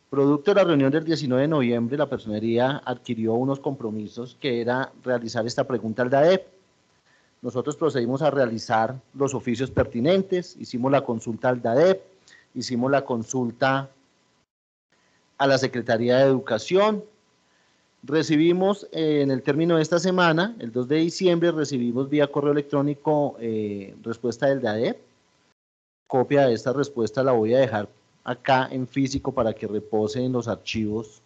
R: Producto de la reunión del 19 de noviembre, la personería adquirió unos compromisos que era realizar esta pregunta al DAEP. Nosotros procedimos a realizar los oficios pertinentes, hicimos la consulta al DAEP, hicimos la consulta a la Secretaría de Educación, Recibimos eh, en el término de esta semana, el 2 de diciembre, recibimos vía correo electrónico eh, respuesta del DADEP. Copia de esta respuesta la voy a dejar acá en físico para que repose en los archivos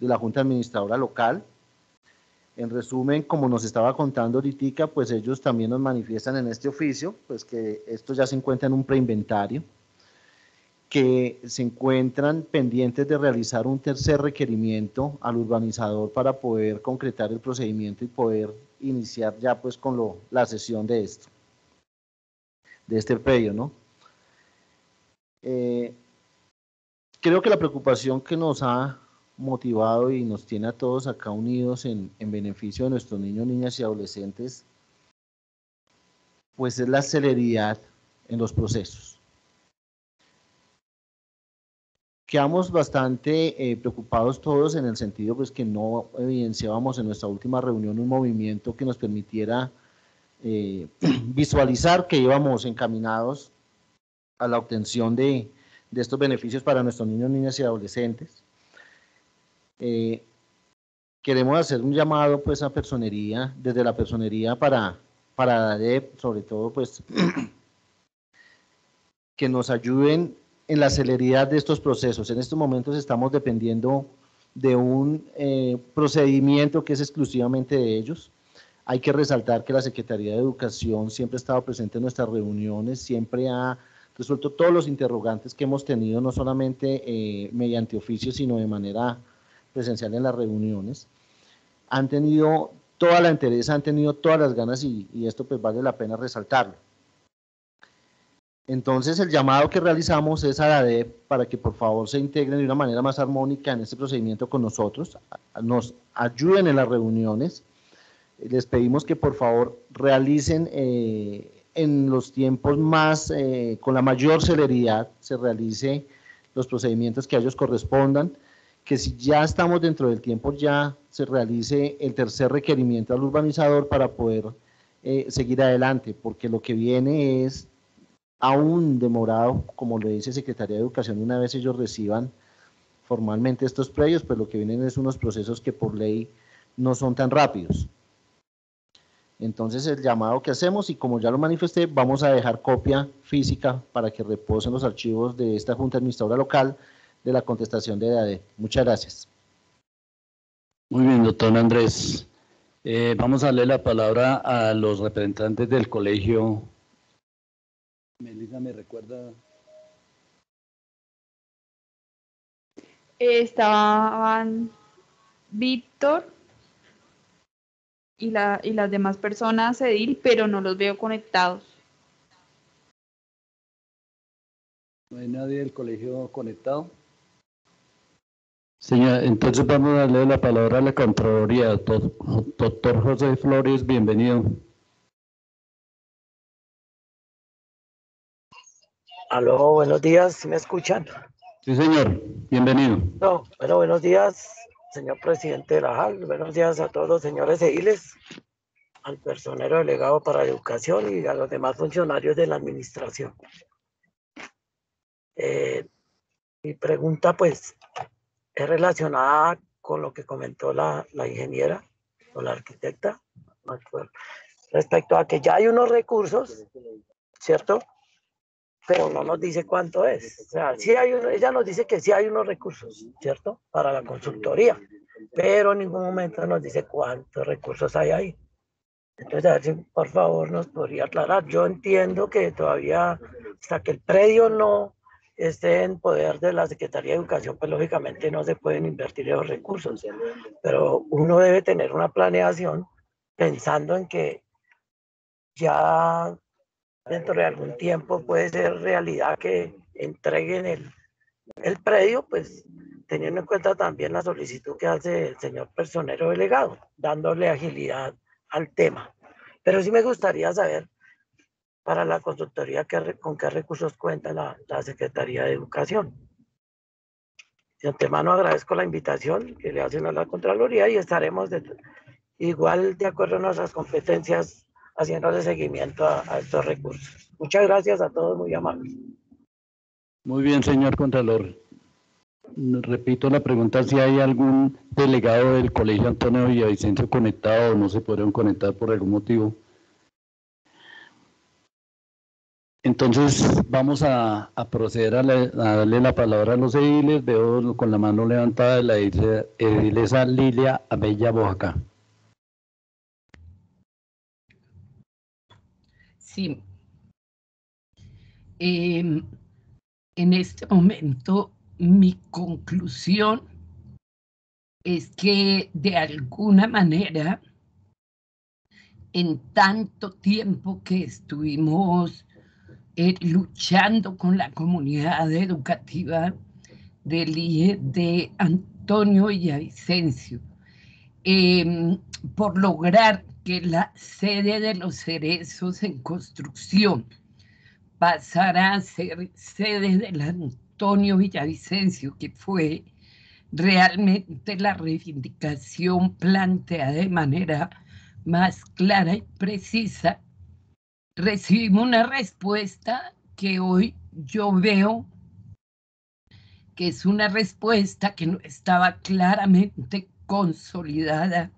R: de la Junta Administradora Local. En resumen, como nos estaba contando ahorita, pues ellos también nos manifiestan en este oficio, pues que esto ya se encuentra en un preinventario que se encuentran pendientes de realizar un tercer requerimiento al urbanizador para poder concretar el procedimiento y poder iniciar ya pues con lo, la sesión de esto, de este predio, ¿no? Eh, creo que la preocupación que nos ha motivado y nos tiene a todos acá unidos en, en beneficio de nuestros niños, niñas y adolescentes, pues es la celeridad en los procesos. Quedamos bastante eh, preocupados todos en el sentido pues que no evidenciábamos en nuestra última reunión un movimiento que nos permitiera eh, visualizar que íbamos encaminados a la obtención de, de estos beneficios para nuestros niños, niñas y adolescentes. Eh, queremos hacer un llamado pues a personería, desde la personería para, para sobre todo pues que nos ayuden en la celeridad de estos procesos. En estos momentos estamos dependiendo de un eh, procedimiento que es exclusivamente de ellos. Hay que resaltar que la Secretaría de Educación siempre ha estado presente en nuestras reuniones, siempre ha resuelto todos los interrogantes que hemos tenido, no solamente eh, mediante oficio, sino de manera presencial en las reuniones. Han tenido toda la interés, han tenido todas las ganas y, esto pues vale la pena resaltarlo. Entonces el llamado que realizamos es a la DEP para que por favor se integren de una manera más armónica en este procedimiento con nosotros, nos ayuden en las reuniones. Les pedimos que por favor realicen eh, en los tiempos más, eh, con la mayor celeridad, se realice los procedimientos que a ellos correspondan, que si ya estamos dentro del tiempo ya se realice el tercer requerimiento al urbanizador para poder eh, seguir adelante, porque lo que viene es aún demorado, como le dice Secretaría de Educación, una vez ellos reciban formalmente estos predios, pues lo que vienen es unos procesos que por ley no son tan rápidos. Entonces el llamado que hacemos, y como ya lo manifesté, vamos a dejar copia física para que reposen los archivos de esta Junta Administradora Local de la contestación de EAD. Muchas gracias.
A: Muy bien, doctor Andrés. Eh, vamos a darle la palabra a los representantes del colegio Melissa me recuerda.
B: Estaban Víctor y, la, y las demás personas, Edil, pero no los veo conectados.
A: ¿No hay nadie del colegio conectado? Señor, entonces vamos a darle la palabra a la Contraloría. Doctor, doctor José Flores, bienvenido.
S: Aló, buenos días, ¿me escuchan?
A: Sí, señor, bienvenido.
S: No, bueno, buenos días, señor presidente de la JAL, buenos días a todos los señores ediles, al personero delegado para educación y a los demás funcionarios de la administración. Eh, mi pregunta, pues, es relacionada con lo que comentó la, la ingeniera o la arquitecta, respecto a que ya hay unos recursos, ¿cierto? Pero no nos dice cuánto es. O sea, sí hay ella nos dice que sí hay unos recursos, ¿cierto? Para la consultoría, pero en ningún momento nos dice cuántos recursos hay ahí. Entonces, a ver si por favor nos podría aclarar. Yo entiendo que todavía, hasta que el predio no esté en poder de la Secretaría de Educación, pues lógicamente no se pueden invertir esos recursos. Pero uno debe tener una planeación pensando en que ya dentro de algún tiempo puede ser realidad que entreguen el, el predio, pues teniendo en cuenta también la solicitud que hace el señor personero delegado, dándole agilidad al tema. Pero sí me gustaría saber para la consultoría con qué recursos cuenta la, la Secretaría de Educación. De antemano agradezco la invitación que le hacen a la Contraloría y estaremos igual de acuerdo a nuestras competencias haciéndole seguimiento a, estos recursos. Muchas gracias a todos, muy amables.
A: Muy bien, señor Contralor. Repito la pregunta, si hay algún delegado del Colegio Antonio Villavicencio conectado o no se podrían conectar por algún motivo. Entonces vamos a, proceder a, darle la palabra a los ediles. Veo con la mano levantada de la edilesa Lilia Abella Boacá.
K: Sí. Em, en este momento, mi conclusión es que de alguna manera, en tanto tiempo que estuvimos eh, luchando con la comunidad educativa IE de Antonio Villavicencio, eh, por lograr que la sede de los cerezos en construcción pasará a ser sede del Antonio Villavicencio, que fue realmente la reivindicación planteada de manera más clara y precisa, recibimos una respuesta que hoy yo veo que es una respuesta que no estaba claramente consolidada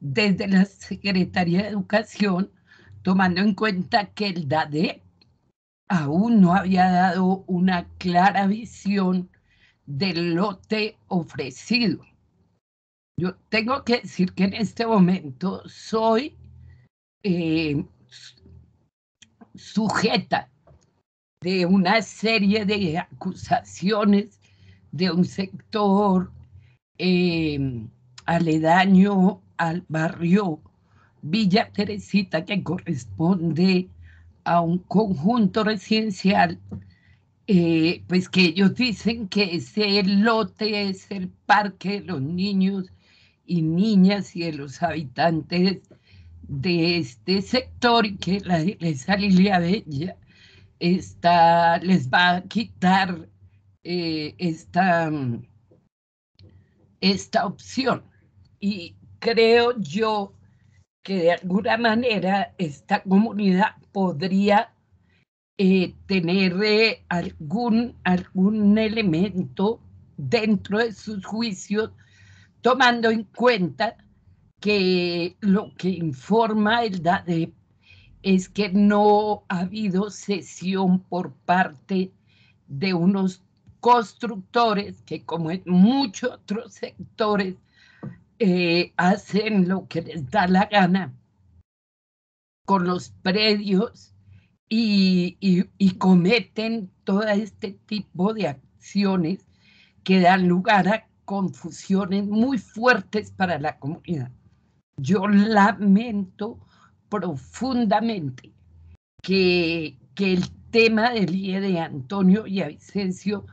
K: desde la Secretaría de Educación, tomando en cuenta que el DADE aún no había dado una clara visión del lote ofrecido. Yo tengo que decir que en este momento soy eh, sujeta de una serie de acusaciones de un sector eh, aledaño al barrio Villa Teresita que corresponde a un conjunto residencial, eh, pues que ellos dicen que ese lote es el parque de los niños y niñas y de los habitantes de este sector y que la iglesia Lilia Bella está, les va a quitar eh, esta, esta opción. Y creo yo que de alguna manera esta comunidad podría eh, tener eh, algún, algún elemento dentro de sus juicios, tomando en cuenta que lo que informa el DADEP es que no ha habido cesión por parte de unos constructores que como en muchos otros sectores eh, hacen lo que les da la gana con los predios y, cometen todo este tipo de acciones que dan lugar a confusiones muy fuertes para la comunidad. Yo lamento profundamente que, que el tema del IE de Antonio y Vicencio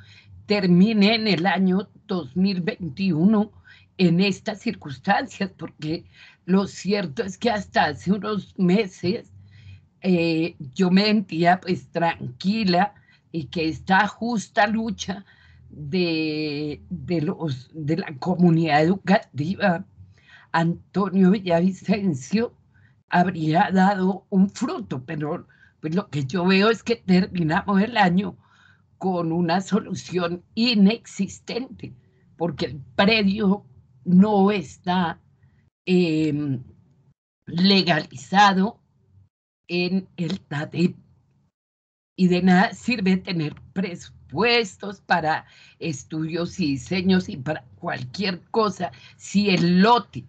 K: termine en el año 2021 en estas circunstancias, porque lo cierto es que hasta hace unos meses eh, yo me sentía pues tranquila y que esta justa lucha de, de, los, de la comunidad educativa, Antonio Villavicencio, habría dado un fruto, pero pues lo que yo veo es que terminamos el año con una solución inexistente, porque el predio no está em, legalizado en el TADEP. Y de nada sirve tener presupuestos para estudios y diseños y para cualquier cosa si el lote,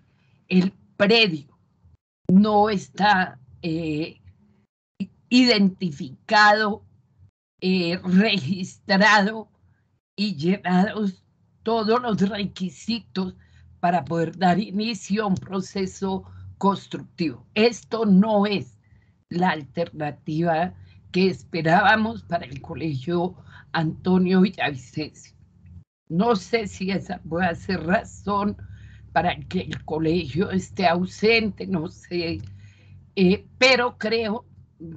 K: el predio, no está eh, identificado, eh, registrado y llenados todos los requisitos para poder dar inicio a un proceso constructivo. Esto no es la alternativa que esperábamos para el colegio Antonio Villavicencio. No sé si esa puede ser razón para que el colegio esté ausente, no sé, eh, pero creo,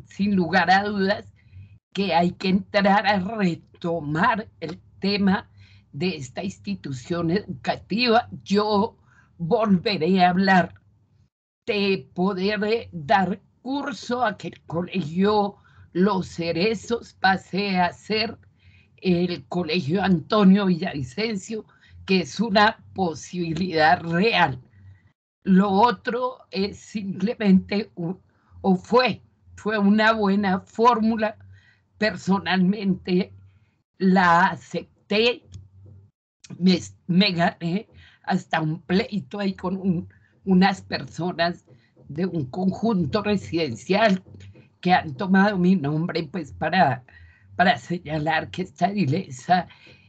K: sin lugar a dudas, que hay que entrar a retomar el tema de esta institución educativa, yo volveré a hablar de poder dar curso a que el colegio Los Cerezos pase a ser el colegio Antonio Villavicencio, que es una posibilidad real. Lo otro es simplemente, o fue, fue una buena fórmula. Personalmente la acepté me, gané hasta un pleito ahí con unas personas de un conjunto residencial que han tomado mi nombre pues para, para señalar que esta iglesia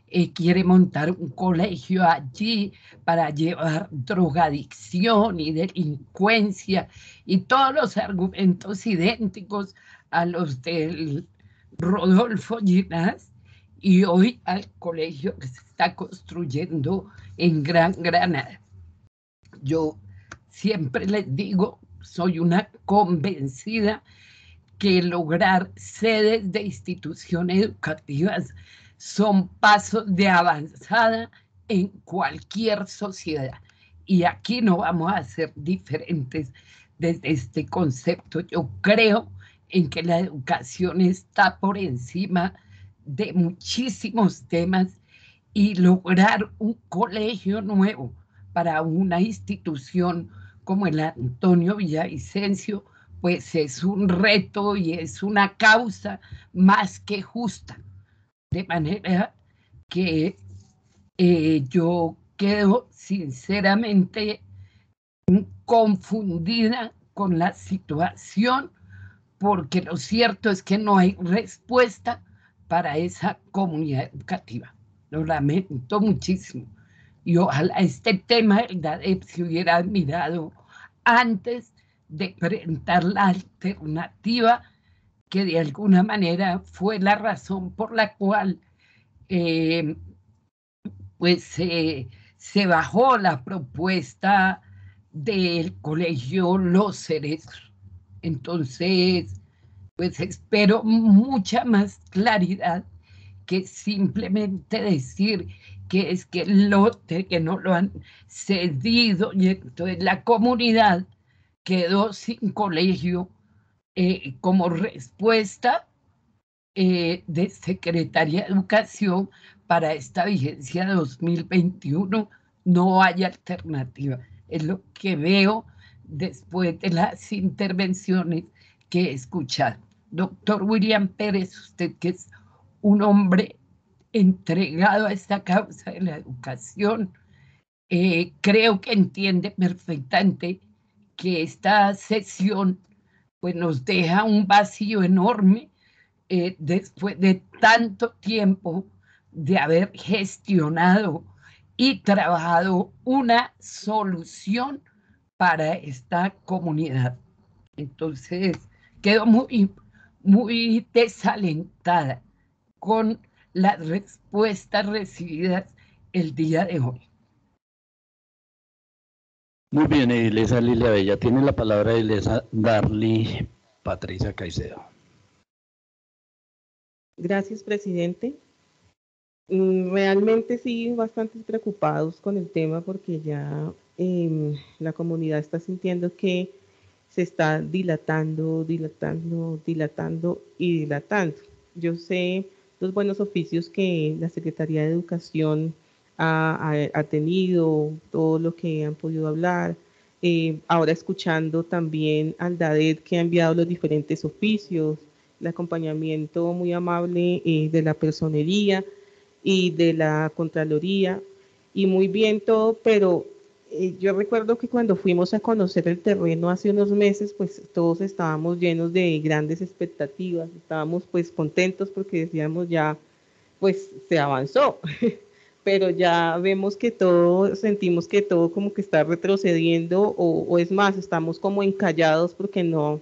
K: eh, quiere montar un colegio allí para llevar drogadicción y delincuencia y todos los argumentos idénticos a los del Rodolfo Ginás y hoy al colegio que se está construyendo en Gran Granada. Yo siempre les digo, soy una convencida que lograr sedes de instituciones educativas son pasos de avanzada en cualquier sociedad. Y aquí no vamos a ser diferentes desde este concepto. Yo creo en que la educación está por encima de muchísimos temas y lograr un colegio nuevo para una institución como el Antonio Villavicencio, pues es un reto y es una causa más que justa. De manera que eh, yo quedo sinceramente confundida con la situación porque lo cierto es que no hay respuesta para esa comunidad educativa. Lo lamento muchísimo. Y ojalá este tema se hubiera mirado antes de presentar la alternativa que de alguna manera fue la razón por la cual eh, pues se bajó la propuesta del colegio Los Cerezos. Entonces, pues espero mucha más claridad que simplemente decir que es que el lote que no lo han cedido y entonces la comunidad quedó sin colegio eh, como respuesta eh, de Secretaría de Educación para esta vigencia 2021 no hay alternativa. Es lo que veo después de las intervenciones que he escuchado. Doctor William Pérez, usted que es un hombre entregado a esta causa de la educación, eh, creo que entiende perfectamente que esta sesión pues, nos deja un vacío enorme eh, después de tanto tiempo de haber gestionado y trabajado una solución para esta comunidad. Entonces, quedo muy, muy desalentada con las respuestas recibidas el día de hoy.
A: Muy bien, Ilesa Lilia Bella. Tiene la palabra Ilesa Darly Patricia Caicedo.
C: Gracias, presidente. Mm, realmente sí, bastante preocupados con el tema porque ya em, la comunidad está sintiendo que se está dilatando, dilatando, dilatando y dilatando. Yo sé los buenos oficios que la Secretaría de Educación ha, tenido, todo lo que han podido hablar. Eh, ahora escuchando también al DADED que ha enviado los diferentes oficios, el acompañamiento muy amable eh, de la personería y de la Contraloría, y muy bien todo, pero eh, yo recuerdo que cuando fuimos a conocer el terreno hace unos meses, pues todos estábamos llenos de grandes expectativas, estábamos pues contentos porque decíamos ya, pues se avanzó, pero ya vemos que todo, sentimos que todo como que está retrocediendo o, es más, estamos como encallados porque no,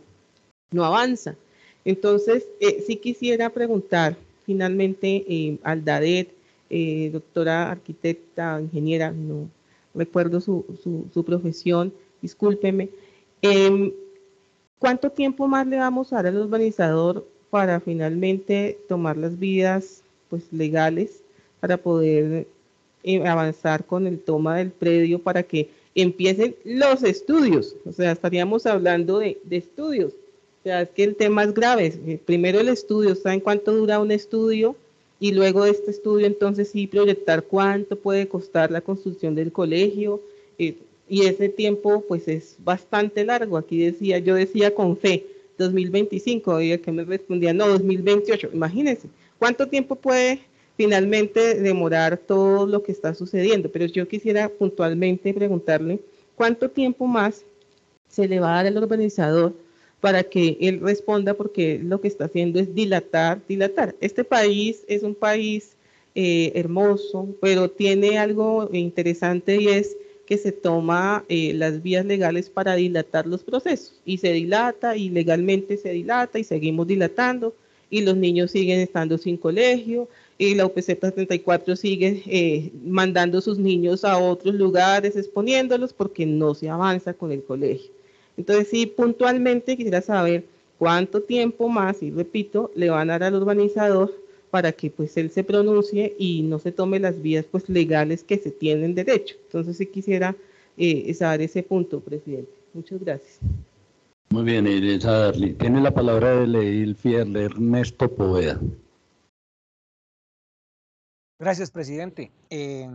C: no avanza. Entonces, eh, sí quisiera preguntar finalmente eh, al DADET, eh, doctora arquitecta, ingeniera, no recuerdo su, su, profesión, discúlpeme. Em, ¿Cuánto tiempo más le vamos a dar al urbanizador para finalmente tomar las vías pues, legales para poder eh, avanzar con el toma del predio para que empiecen los estudios? O sea, estaríamos hablando de, de estudios o sea, es que el tema es grave. Eh, primero el estudio, ¿saben cuánto dura un estudio? Y luego de este estudio, entonces sí proyectar cuánto puede costar la construcción del colegio. Eh, y ese tiempo, pues es bastante largo. Aquí decía, yo decía con fe, 2025, y que me respondía, no, 2028. Imagínense, ¿cuánto tiempo puede finalmente demorar todo lo que está sucediendo? Pero yo quisiera puntualmente preguntarle, ¿cuánto tiempo más se le va a dar al urbanizador para que él responda porque lo que está haciendo es dilatar, dilatar. Este país es un país eh, hermoso, pero tiene algo interesante y es que se toma eh, las vías legales para dilatar los procesos y se dilata y legalmente se dilata y seguimos dilatando y los niños siguen estando sin colegio y la UPC 34 sigue eh, mandando sus niños a otros lugares, exponiéndolos porque no se avanza con el colegio. Entonces, sí, puntualmente quisiera saber cuánto tiempo más, y repito, le van a dar al urbanizador para que pues él se pronuncie y no se tome las vías pues legales que se tienen derecho. Entonces, sí quisiera eh, saber ese punto, presidente. Muchas gracias.
A: Muy bien, Elisa Tiene la palabra el edil Ernesto Poveda.
G: Gracias, presidente. Eh,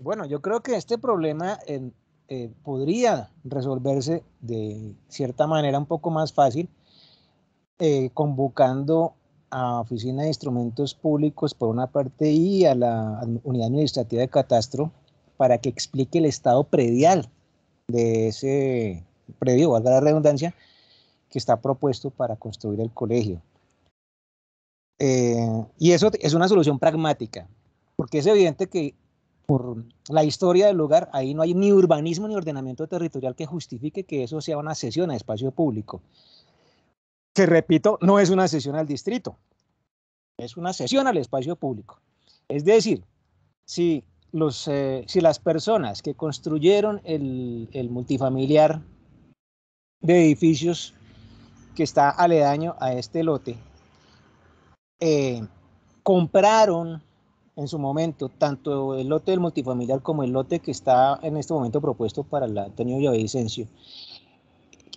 G: bueno, yo creo que este problema eh, eh, podría resolverse de cierta manera un poco más fácil, convocando a Oficina de Instrumentos Públicos por una parte y a la Unidad Administrativa de Catastro para que explique el estado predial de ese predio, valga la redundancia, que está propuesto para construir el colegio. Eh, y eso es una solución pragmática, porque es evidente que por la historia del lugar, ahí no hay ni urbanismo ni ordenamiento territorial que justifique que eso sea una cesión a espacio público. Que repito, no es una cesión al distrito, es una cesión al espacio público. Es decir, si, los, eh, si las personas que construyeron el, multifamiliar de edificios que está aledaño a este lote, eh, compraron en su momento tanto el lote del multifamiliar como el lote que está en este momento propuesto para el Antonio Villavicencio.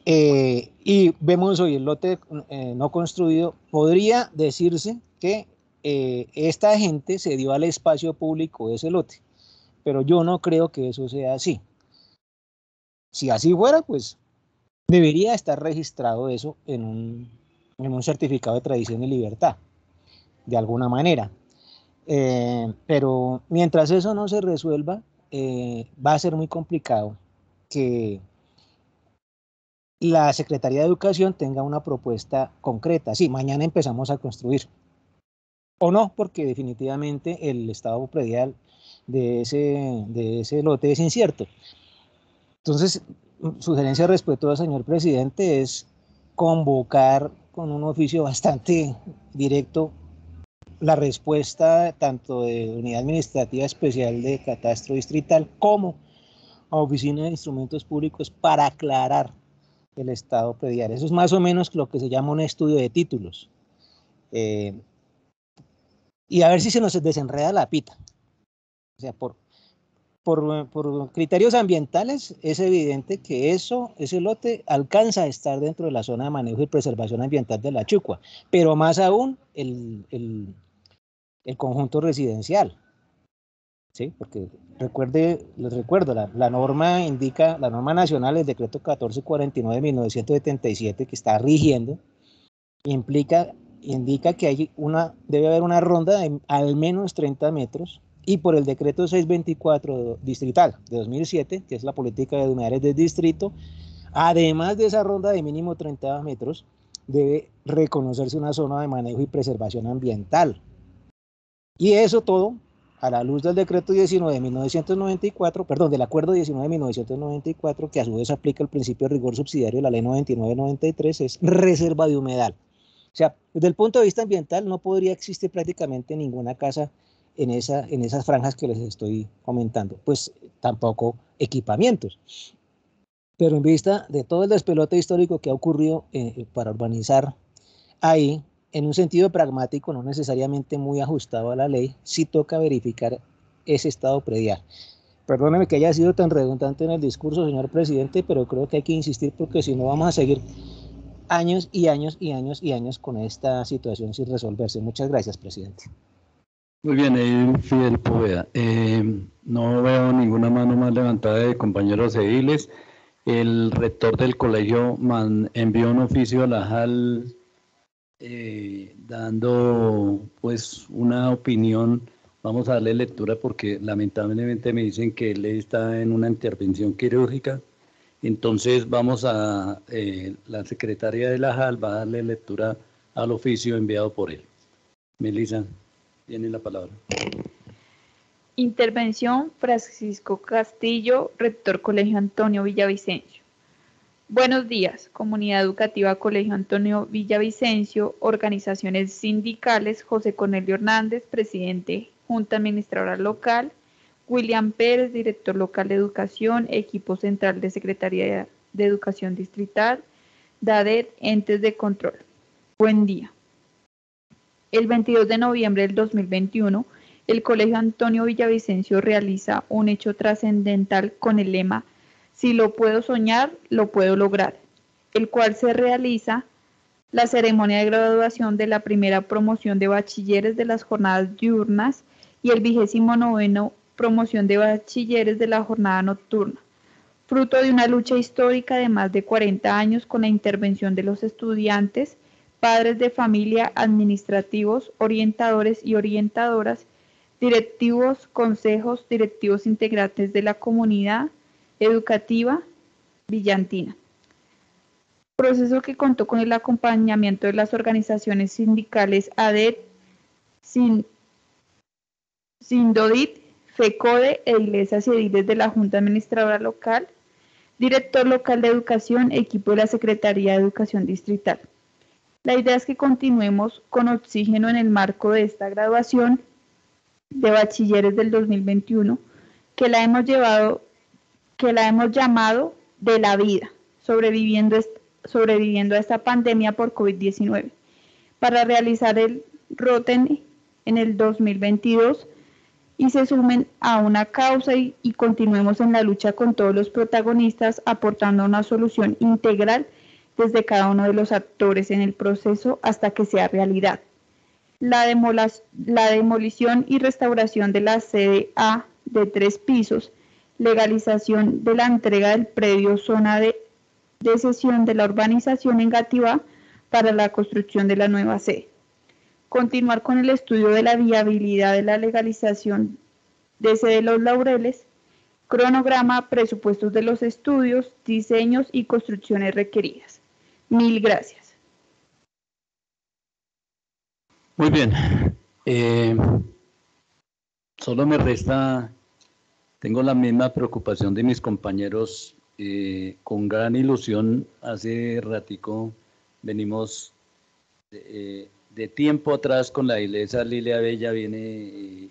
G: Eh, y vemos hoy el lote eh, no construido, podría decirse que esta gente se dio al espacio público de ese lote, pero yo no creo que eso sea así. Si así fuera, pues debería estar registrado eso en un, en un certificado de tradición y libertad, de alguna manera. Eh, pero mientras eso no se resuelva, eh, va a ser muy complicado que la Secretaría de Educación tenga una propuesta concreta. Sí, mañana empezamos a construir. O no, porque definitivamente el estado predial de ese, de ese lote es incierto. Entonces, sugerencia respetuosa, señor presidente, es convocar con un oficio bastante directo la respuesta tanto de Unidad Administrativa Especial de Catastro Distrital como a Oficina de Instrumentos Públicos para aclarar el estado predial. Eso es más o menos lo que se llama un estudio de títulos. Eh, y a ver si se nos desenreda la pita. O sea, por, por, criterios ambientales, es evidente que eso, ese lote alcanza a estar dentro de la zona de manejo y preservación ambiental de la Chucua, pero más aún el, conjunto residencial. ¿sí? Porque recuerde, les recuerdo, la, norma indica, la norma nacional, el decreto 1449 de 1977 que está rigiendo, implica, indica que hay una, debe haber una ronda de al menos 30 metros y por el decreto 624 distrital de 2007, que es la política de humedales del distrito, además de esa ronda de mínimo 30 metros, debe reconocerse una zona de manejo y preservación ambiental. Y eso todo a la luz del decreto 19 de 1994, perdón, del acuerdo 19 de 1994, que a su vez aplica el principio de rigor subsidiario de la ley 99-93, es reserva de humedal. O sea, desde el punto de vista ambiental no podría existir prácticamente ninguna casa en, esa, en esas franjas que les estoy comentando. Pues tampoco equipamientos. Pero en vista de todo el despelote histórico que ha ocurrido eh, para urbanizar ahí, en un sentido pragmático, no necesariamente muy ajustado a la ley, sí toca verificar ese estado predial. Perdóneme que haya sido tan redundante en el discurso, señor presidente, pero creo que hay que insistir porque si no vamos a seguir años y años y años y años con esta situación sin resolverse. Muchas gracias, presidente.
A: Muy bien, Fidel Poveda. Eh, no veo ninguna mano más levantada de compañeros ediles. El rector del colegio envió un oficio a la JAL eh, dando pues una opinión. Vamos a darle lectura porque lamentablemente me dicen que él está en una intervención quirúrgica. Entonces vamos a, eh, la secretaria de la JAL va a darle lectura al oficio enviado por él. Melissa. Tiene la palabra.
B: Intervención Francisco Castillo, rector Colegio Antonio Villavicencio. Buenos días, comunidad educativa Colegio Antonio Villavicencio, organizaciones sindicales, José Cornelio Hernández, presidente Junta Administradora Local, William Pérez, director local de educación, equipo central de Secretaría de Educación Distrital, DADET, entes de control. Buen día. El 22 de noviembre del 2021, el Colegio Antonio Villavicencio realiza un hecho trascendental con el lema Si lo puedo soñar, lo puedo lograr, el cual se realiza la ceremonia de graduación de la primera promoción de bachilleres de las jornadas diurnas y el vigésimo noveno promoción de bachilleres de la jornada nocturna, fruto de una lucha histórica de más de 40 años con la intervención de los estudiantes, padres de familia, administrativos, orientadores y orientadoras, directivos, consejos, directivos integrantes de la comunidad educativa villantina. Proceso que contó con el acompañamiento de las organizaciones sindicales ADET, SINDODIT, FECODE e iglesias y ediles de la Junta Administradora Local, director local de educación, equipo de la Secretaría de Educación Distrital. La idea es que continuemos con oxígeno en el marco de esta graduación de bachilleres del 2021, que la hemos llevado, que la hemos llamado de la vida, sobreviviendo, sobreviviendo a esta pandemia por COVID-19. Para realizar el ROTEN en el 2022 y se sumen a una causa y, continuemos en la lucha con todos los protagonistas aportando una solución integral desde cada uno de los actores en el proceso hasta que sea realidad. La, la demolición y restauración de la sede A de tres pisos, legalización de la entrega del predio zona de, sesión de la urbanización en Gativá para la construcción de la nueva sede continuar con el estudio de la viabilidad de la legalización de de los laureles, cronograma, presupuestos de los estudios, diseños y construcciones requeridas. Mil gracias.
A: Muy bien. Eh, solo me resta, tengo la misma preocupación de mis compañeros. Eh, con gran ilusión, hace ratico venimos eh, de tiempo atrás con la iglesia Lilia Bella viene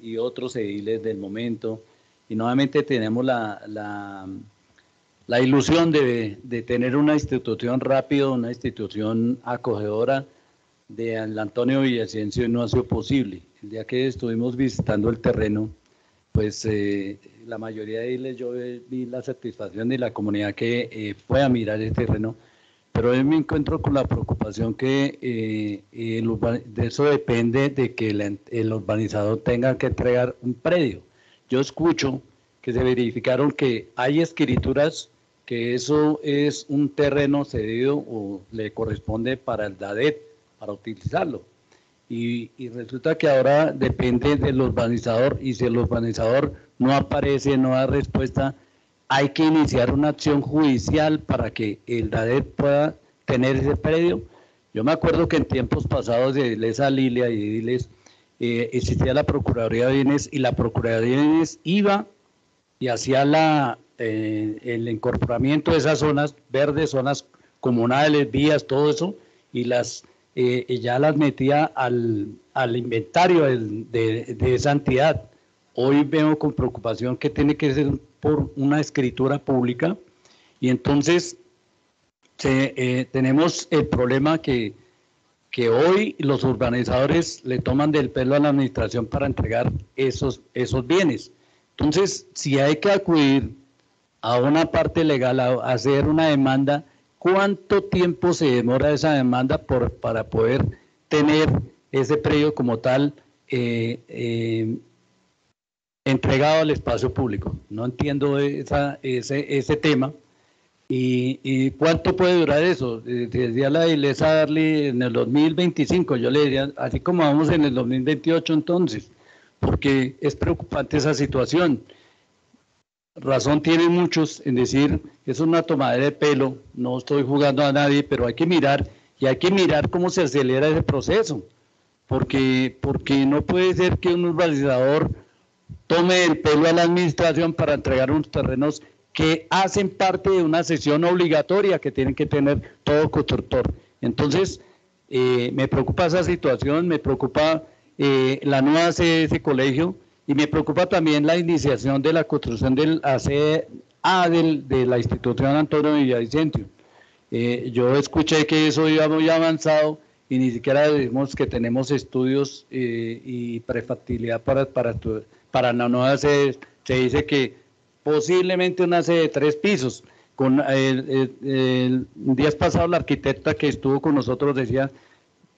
A: y, otros ediles del momento y nuevamente tenemos la, la, ilusión de, tener una institución rápida, una institución acogedora de Antonio Villavicencio y no ha sido posible. El día que estuvimos visitando el terreno, pues eh, la mayoría de ediles yo vi la satisfacción de la comunidad que eh, fue a mirar el terreno pero hoy me encuentro con la preocupación que eh, de eso depende de que el, urbanizador tenga que entregar un predio. Yo escucho que se verificaron que hay escrituras que eso es un terreno cedido o le corresponde para el DADET, para utilizarlo. Y, y, resulta que ahora depende del urbanizador y si el urbanizador no aparece, no da respuesta, hay que iniciar una acción judicial para que el DADET pueda tener ese predio. Yo me acuerdo que en tiempos pasados de Lesa Lilia y Diles eh, existía la Procuraduría de Bienes y la Procuraduría de Bienes iba y hacía la, eh, el incorporamiento de esas zonas verdes, zonas comunales, vías, todo eso, y las eh, ya las metía al, al inventario de, esa entidad. Hoy veo con preocupación que tiene que ser por una escritura pública y entonces eh, tenemos el problema que, que hoy los urbanizadores le toman del pelo a la administración para entregar esos, esos bienes. Entonces, si hay que acudir a una parte legal a, hacer una demanda, ¿cuánto tiempo se demora esa demanda por, para poder tener ese predio como tal eh, eh, entregado al espacio público. No entiendo esa, ese, ese tema. ¿Y, cuánto puede durar eso? Eh, decía la iglesia Darly en el 2025, yo le diría, así como vamos en el 2028 entonces, porque es preocupante esa situación. Razón tienen muchos en decir es una tomadera de pelo, no estoy jugando a nadie, pero hay que mirar y hay que mirar cómo se acelera ese proceso, porque, porque no puede ser que un urbanizador tome el pelo a la administración para entregar unos terrenos que hacen parte de una sesión obligatoria que tienen que tener todo constructor. Entonces, eh, me preocupa esa situación, me preocupa eh, la nueva sede de ese colegio y me preocupa también la iniciación de la construcción del A del, de la institución Antonio Villavicencio. Eh, yo escuché que eso iba muy avanzado y ni siquiera decimos que tenemos estudios y prefactibilidad para, para para la nueva sede se dice que posiblemente una sede de tres pisos. Con el, el, día pasado la arquitecta que estuvo con nosotros decía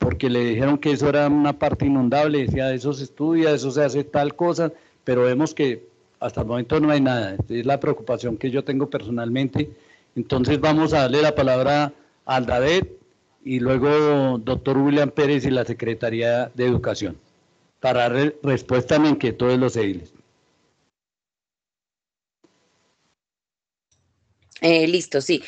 A: porque le dijeron que eso era una parte inundable, decía, eso se estudia, eso se hace tal cosa, pero vemos que hasta el momento no hay nada. Es la preocupación que yo tengo personalmente. Entonces vamos a darle la palabra a Aldadet y luego doctor William Pérez y la Secretaría de Educación para dar respuesta a la inquietud de los ediles.
N: Eh, listo, sí.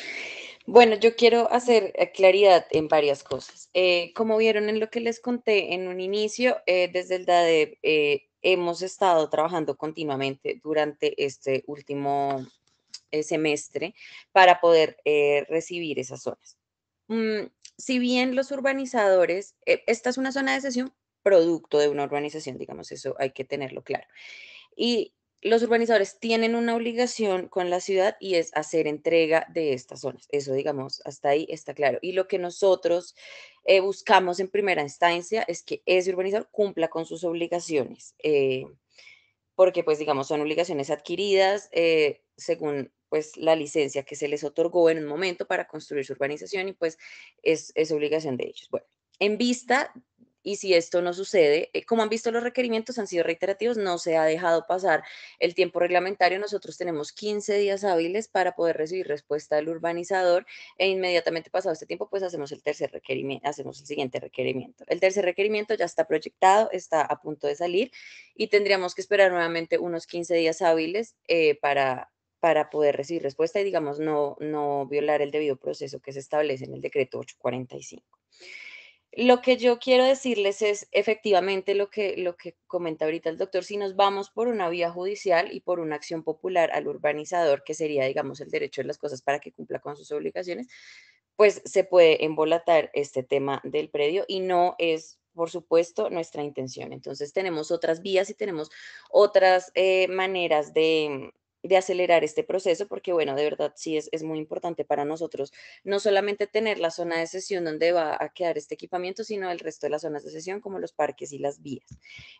N: Bueno, yo quiero hacer eh, claridad en varias cosas. Eh, como vieron en lo que les conté en un inicio, desde el DADE hemos estado trabajando continuamente durante este último semestre para poder recibir esas zonas. Mm, si bien los urbanizadores, esta es una zona de sesión producto de una urbanización, digamos, eso hay que tenerlo claro. Y los urbanizadores tienen una obligación con la ciudad y es hacer entrega de estas zonas. Eso, digamos, hasta ahí está claro. Y lo que nosotros eh, buscamos en primera instancia es que ese urbanizador cumpla con sus obligaciones, eh, porque, pues, digamos, son obligaciones adquiridas eh, según pues la licencia que se les otorgó en un momento para construir su urbanización y pues es, es obligación de ellos. Bueno, en vista y si esto no sucede, eh, como han visto los requerimientos han sido reiterativos, no se ha dejado pasar el tiempo reglamentario. Nosotros tenemos 15 días hábiles para poder recibir respuesta del urbanizador e inmediatamente pasado este tiempo, pues hacemos el tercer requerimiento, hacemos el siguiente requerimiento. El tercer requerimiento ya está proyectado, está a punto de salir y tendríamos que esperar nuevamente unos 15 días hábiles eh, para, para poder recibir respuesta y, digamos, no, no violar el debido proceso que se establece en el decreto 845. Lo que yo quiero decirles es efectivamente lo que, lo que comenta ahorita el doctor, si nos vamos por una vía judicial y por una acción popular al urbanizador, que sería, digamos, el derecho de las cosas para que cumpla con sus obligaciones, pues se puede embolatar este tema del predio y no es por supuesto, nuestra intención. Entonces tenemos otras vías y tenemos otras eh, maneras de, de acelerar este proceso, porque bueno, de verdad sí es, es, muy importante para nosotros no solamente tener la zona de sesión donde va a quedar este equipamiento, sino el resto de las zonas de sesión como los parques y las vías.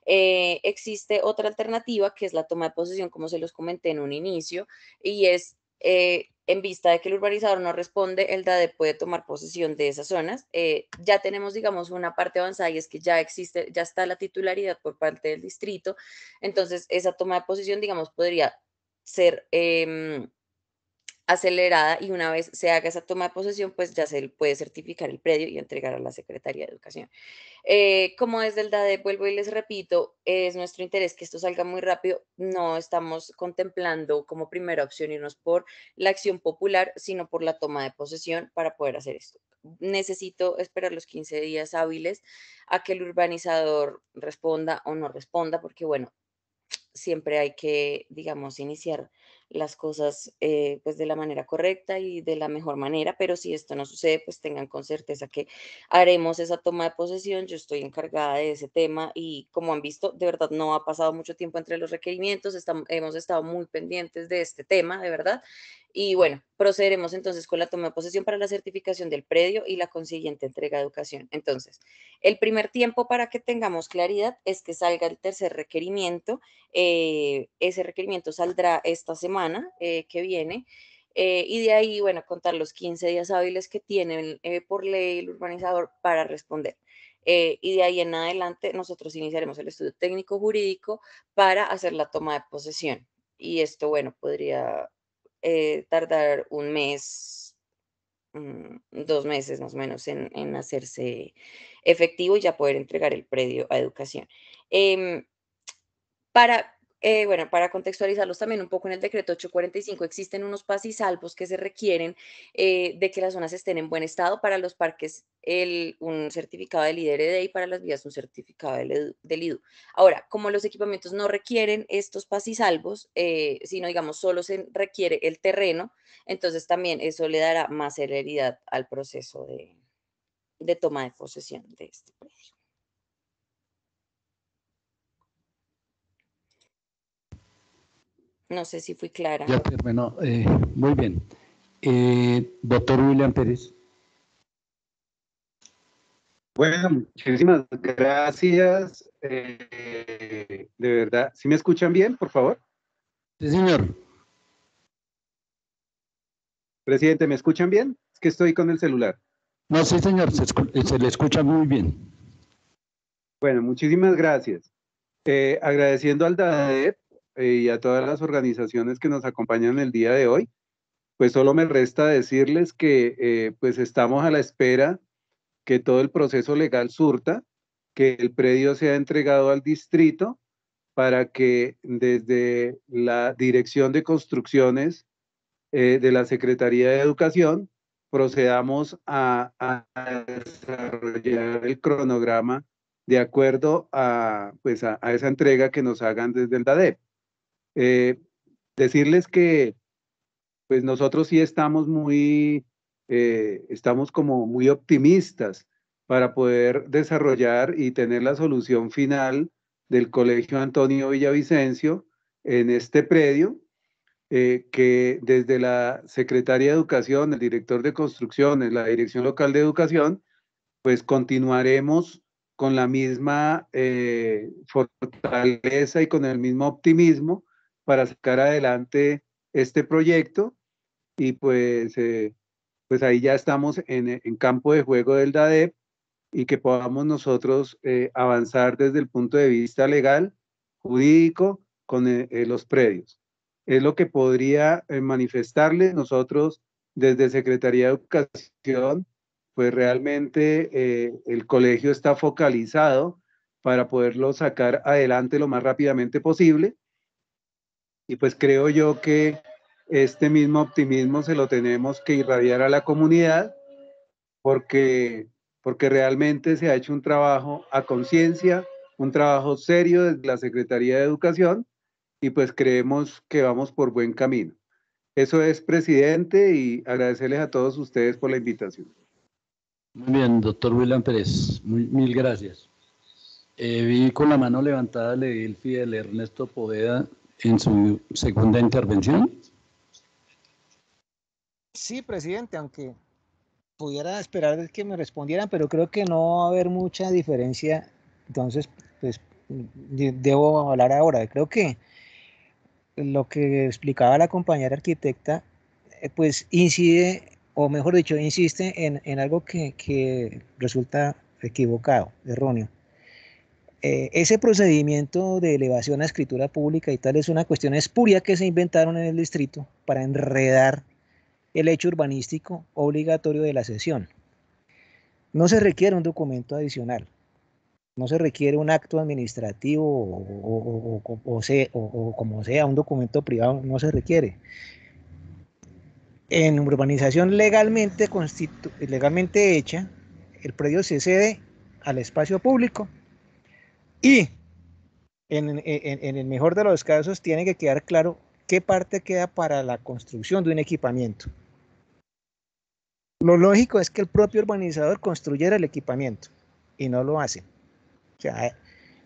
N: Eh, existe otra alternativa que es la toma de posesión, como se los comenté en un inicio, y es eh, en vista de que el urbanizador no responde, el DADE puede tomar posesión de esas zonas. Eh, ya tenemos, digamos, una parte avanzada y es que ya existe, ya está la titularidad por parte del distrito. Entonces, esa toma de posesión, digamos, podría ser em, acelerada y una vez se haga esa toma de posesión, pues ya se puede certificar el predio y entregar a la Secretaría de Educación. Eh, como desde el DADE, vuelvo y les repito, es nuestro interés que esto salga muy rápido. No estamos contemplando como primera opción irnos por la acción popular, sino por la toma de posesión para poder hacer esto. Necesito esperar los 15 días hábiles a que el urbanizador responda o no responda, porque bueno, siempre hay que, digamos, iniciar las cosas eh, pues de la manera correcta y de la mejor manera, pero si esto no sucede, pues tengan con certeza que haremos esa toma de posesión, yo estoy encargada de ese tema y como han visto, de verdad no ha pasado mucho tiempo entre los requerimientos, estamos, hemos estado muy pendientes de este tema, de verdad, y bueno, procederemos entonces con la toma de posesión para la certificación del predio y la consiguiente entrega de educación. Entonces, el primer tiempo para que tengamos claridad es que salga el tercer requerimiento. Ese requerimiento saldrá esta semana eh, que viene. Eh, y de ahí, bueno, contar los 15 días hábiles que tienen por ley el urbanizador para responder. y de ahí en adelante nosotros iniciaremos el estudio técnico jurídico para hacer la toma de posesión. Y esto, bueno, podría eh, tardar un mes, mm, dos meses más o menos en, hacerse efectivo y ya poder entregar el predio a educación. Em, para eh, bueno, para contextualizarlos también un poco en el decreto 845, existen unos pasisalvos que se requieren eh, de que las zonas estén en buen estado. Para los parques, el, un certificado del IDRD y para las vías un certificado del, IDU. Ahora, como los equipamientos no requieren estos pasisalvos, eh, sino digamos solo se requiere el terreno, entonces también eso le dará más celeridad al proceso de, de toma de posesión de este predio. No sé si fui clara.
A: Ya, bueno, eh, muy bien. Eh, doctor William Pérez.
M: Bueno, muchísimas gracias. Eh, de verdad, ¿sí me escuchan bien, por favor?
A: Sí, señor.
M: Presidente, ¿me escuchan bien? Es que estoy con el celular.
A: No, sí, señor, se, le escucha muy bien.
M: Bueno, muchísimas gracias. Eh, agradeciendo al DADEP eh, y a todas las organizaciones que nos acompañan el día de hoy, pues solo me resta decirles que eh, pues estamos a la espera que todo el proceso legal surta, que el predio sea entregado al distrito para que desde la Dirección de Construcciones de la Secretaría de Educación procedamos a, desarrollar el cronograma de acuerdo a, pues a, esa entrega que nos hagan desde el DADEP. Eh, decirles que pues nosotros sí estamos muy, eh, estamos como muy optimistas para poder desarrollar y tener la solución final del Colegio Antonio Villavicencio en este predio eh, que desde la Secretaría de Educación, el director de construcciones, la Dirección Local de Educación, pues continuaremos con la misma fortaleza y con el mismo optimismo para sacar adelante este proyecto y pues, eh, pues ahí ya estamos en, en, campo de juego del DADEP y que podamos nosotros avanzar desde el punto de vista legal, jurídico, con los predios es lo que podría eh, manifestarle nosotros desde Secretaría de Educación, pues realmente eh, el colegio está focalizado para poderlo sacar adelante lo más rápidamente posible. Y pues creo yo que este mismo optimismo se lo tenemos que irradiar a la comunidad porque, porque realmente se ha hecho un trabajo a conciencia, un trabajo serio desde la Secretaría de Educación y pues creemos que vamos por buen camino. Eso es, presidente, y agradecerles a todos ustedes por la invitación.
A: Muy bien, doctor William Pérez, mil gracias. Eh, vi con la mano levantada le el fiel Ernesto Poveda en su segunda intervención.
G: Sí, presidente, aunque pudiera esperar que me respondieran, pero creo que no va a haber mucha diferencia. Entonces, pues debo hablar ahora. Creo que lo que explicaba la compañera arquitecta, eh, pues incide, o mejor dicho, insiste en, algo que, resulta equivocado, erróneo. Eh, ese procedimiento de elevación a escritura pública y tal es una cuestión espuria que se inventaron en el distrito para enredar el hecho urbanístico obligatorio de la sesión. No se requiere un documento adicional no se requiere un acto administrativo o, como sea, un documento privado, no se requiere. En urbanización legalmente, legalmente hecha, el predio se cede al espacio público y en, en, el mejor de los casos tiene que quedar claro qué parte queda para la construcción de un equipamiento. Lo lógico es que el propio urbanizador construyera el equipamiento y no lo hace. O sea,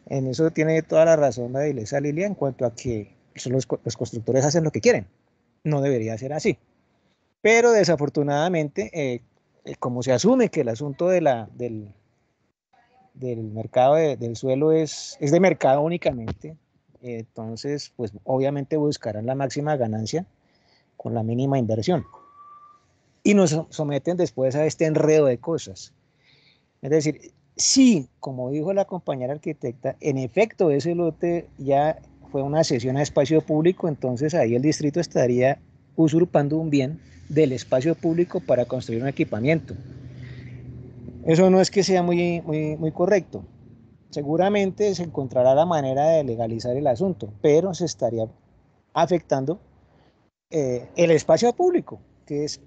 G: en eso tiene toda la razón la iglesia Lilia en cuanto a que los, los constructores hacen lo que quieren. No debería ser así. Pero desafortunadamente, eh, eh, como se asume que el asunto de la, del, del mercado del suelo es, es de mercado únicamente, entonces, pues obviamente buscarán la máxima ganancia con la mínima inversión. Y nos someten después a este enredo de cosas. Es decir, Sí, como dijo la compañera arquitecta, en efecto ese lote ya fue una cesión a espacio público, entonces ahí el distrito estaría usurpando un bien del espacio público para construir un equipamiento. Eso no es que sea muy, muy, correcto. Seguramente se encontrará la manera de legalizar el asunto, pero se estaría afectando eh, el espacio público, que es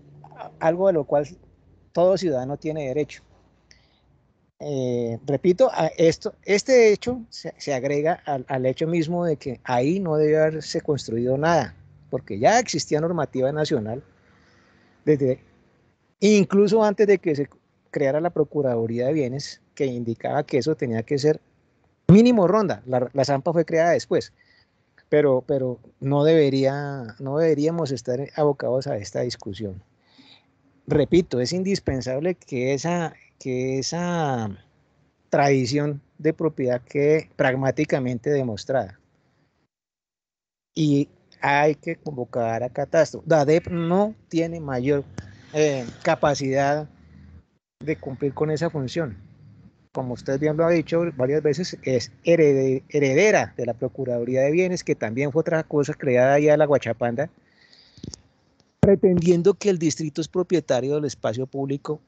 G: algo de lo cual todo ciudadano tiene derecho. Eh, repito, a esto, este hecho se, agrega al, hecho mismo de que ahí no debe haberse construido nada, porque ya existía normativa nacional desde incluso antes de que se creara la Procuraduría de Bienes, que indicaba que eso tenía que ser mínimo ronda. La, la Zampa fue creada después, pero, pero no, debería, no deberíamos estar abocados a esta discusión. Repito, es indispensable que esa, que esa tradición de propiedad quede pragmáticamente demostrada. Y hay que convocar a catastro. DADEP no tiene mayor eh, capacidad de cumplir con esa función. Como usted bien lo ha dicho varias veces, es heredera de la Procuraduría de Bienes, que también fue otra cosa creada allá en la Guachapanda, pretendiendo que el distrito es propietario del espacio público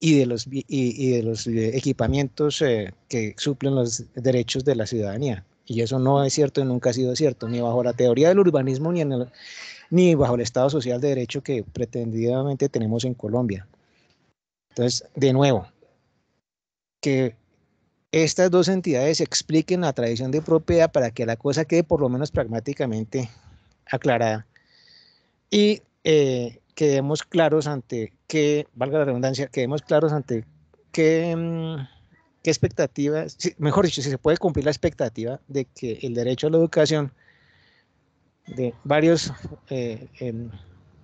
G: y de los, de los eh, equipamientos eh, que suplen los derechos de la ciudadanía. Y eso no es cierto y nunca ha sido cierto, ni bajo la teoría del urbanismo ni, ni bajo el Estado Social de Derecho que pretendidamente tenemos en Colombia. Entonces, de nuevo, que estas dos entidades expliquen la tradición de propiedad para que la cosa quede por lo menos pragmáticamente aclarada. Y eh, quedemos claros ante qué, valga la redundancia, quedemos claros ante qué, mm, qué expectativas, mejor dicho, si se puede cumplir la expectativa de que el derecho a la educación de varios eh, em,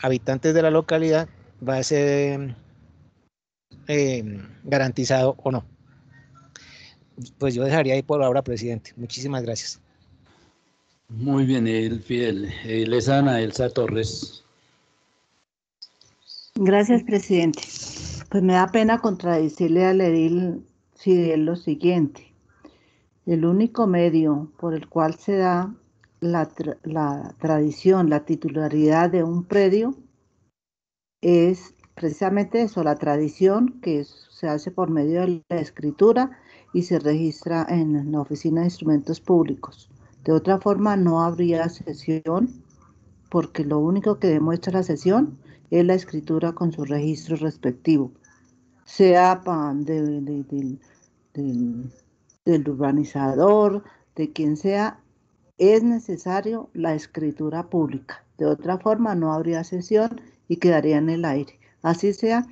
G: habitantes de la localidad va a ser em, garantizado o no. Pues yo dejaría ahí por ahora, presidente. Muchísimas gracias.
A: Muy bien, el Fidel. Lesana Elsa Torres.
I: Gracias, presidente. Pues me da pena contradecirle al edil Fidel lo siguiente. El único medio por el cual se da la, la tradición, la titularidad de un predio es precisamente eso, la tradición que se hace por medio de la escritura y se registra en la oficina de instrumentos públicos. De otra forma, no habría sesión porque lo único que demuestra la sesión es la escritura con su registro respectivo, sea de, del urbanizador, de quien sea, es necesario la escritura pública. De otra forma, no habría sesión y quedaría en el aire. Así sea,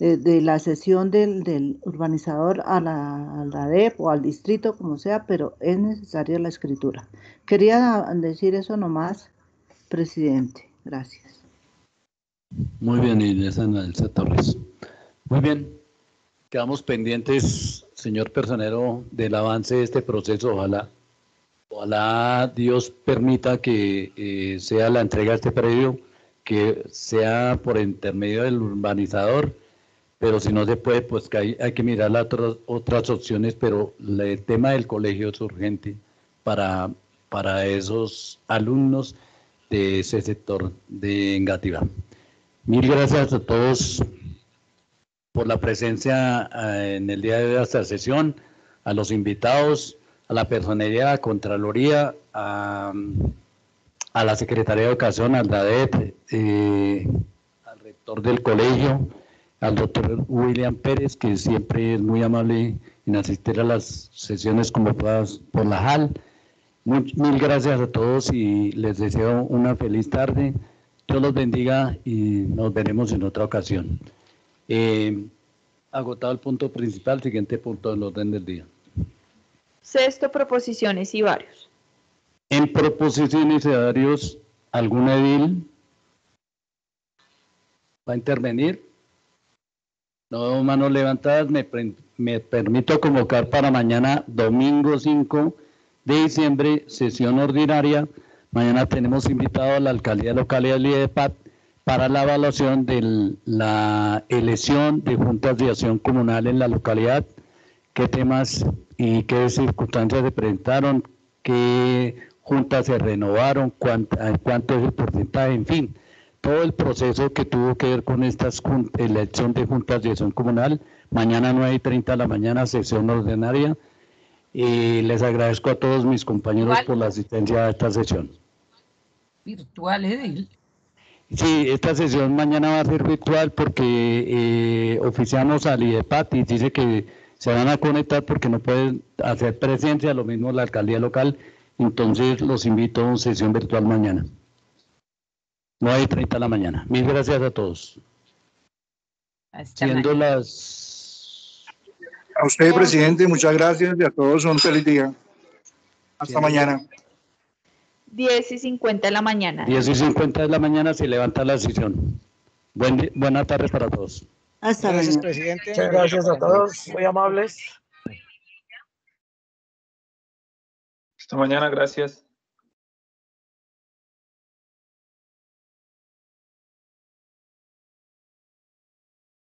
I: eh, de la sesión del, urbanizador a la, a DEP o al distrito, como sea, pero es necesaria la escritura. Quería decir eso nomás, presidente. Gracias.
A: Muy bien, Inés Elsa Torres. Muy bien. Quedamos pendientes, señor personero, del avance de este proceso. Ojalá, ojalá Dios permita que eh, sea la entrega de este predio, que sea por intermedio del urbanizador, pero si no se puede, pues que hay, hay que mirar las otras, otras opciones, pero el tema del colegio es urgente para, para esos alumnos de ese sector de Engativá. Mil gracias a todos por la presencia eh, en el día de esta sesión, a los invitados, a la personería, a Contraloría, a, la Secretaría de Educación, al DADET, eh, al rector del colegio, al doctor William Pérez, que siempre es muy amable en asistir a las sesiones convocadas por la JAL. mil gracias a todos y les deseo una feliz tarde. Dios los bendiga y nos veremos en otra ocasión. Eh, agotado el punto principal, siguiente punto del orden del día.
B: Sexto, proposiciones y varios.
A: En proposiciones y varios, ¿algún edil va a intervenir? No, manos levantadas, me, me permito convocar para mañana, domingo 5 de diciembre, sesión ordinaria. Mañana tenemos invitado a la alcaldía local de Liedepat para la evaluación de la elección de juntas de acción comunal en la localidad, qué temas y qué circunstancias se presentaron, qué juntas se renovaron, cuánto, cuánto es el porcentaje, en fin, todo el proceso que tuvo que ver con esta elección de juntas de acción comunal. Mañana 9 y 30 de la mañana, sesión ordinaria. Y les agradezco a todos mis compañeros por la asistencia a esta sesión
K: virtual, Edil.
A: Sí, esta sesión mañana va a ser virtual porque eh, oficiamos al IEPAT y dice que se van a conectar porque no pueden hacer presencia, lo mismo la alcaldía local, entonces los invito a una sesión virtual mañana. 9 y 30 de la mañana. Mil gracias a todos. Siendo las...
J: A usted, presidente, muchas gracias y a todos un feliz día. Hasta mañana.
B: 10 y 50 de la mañana.
A: 10 y 50 de la mañana se levanta la sesión. Buen, buena tarde para todos.
S: Hasta gracias, presidente. Muchas gracias a todos, muy amables.
D: Hasta mañana, gracias.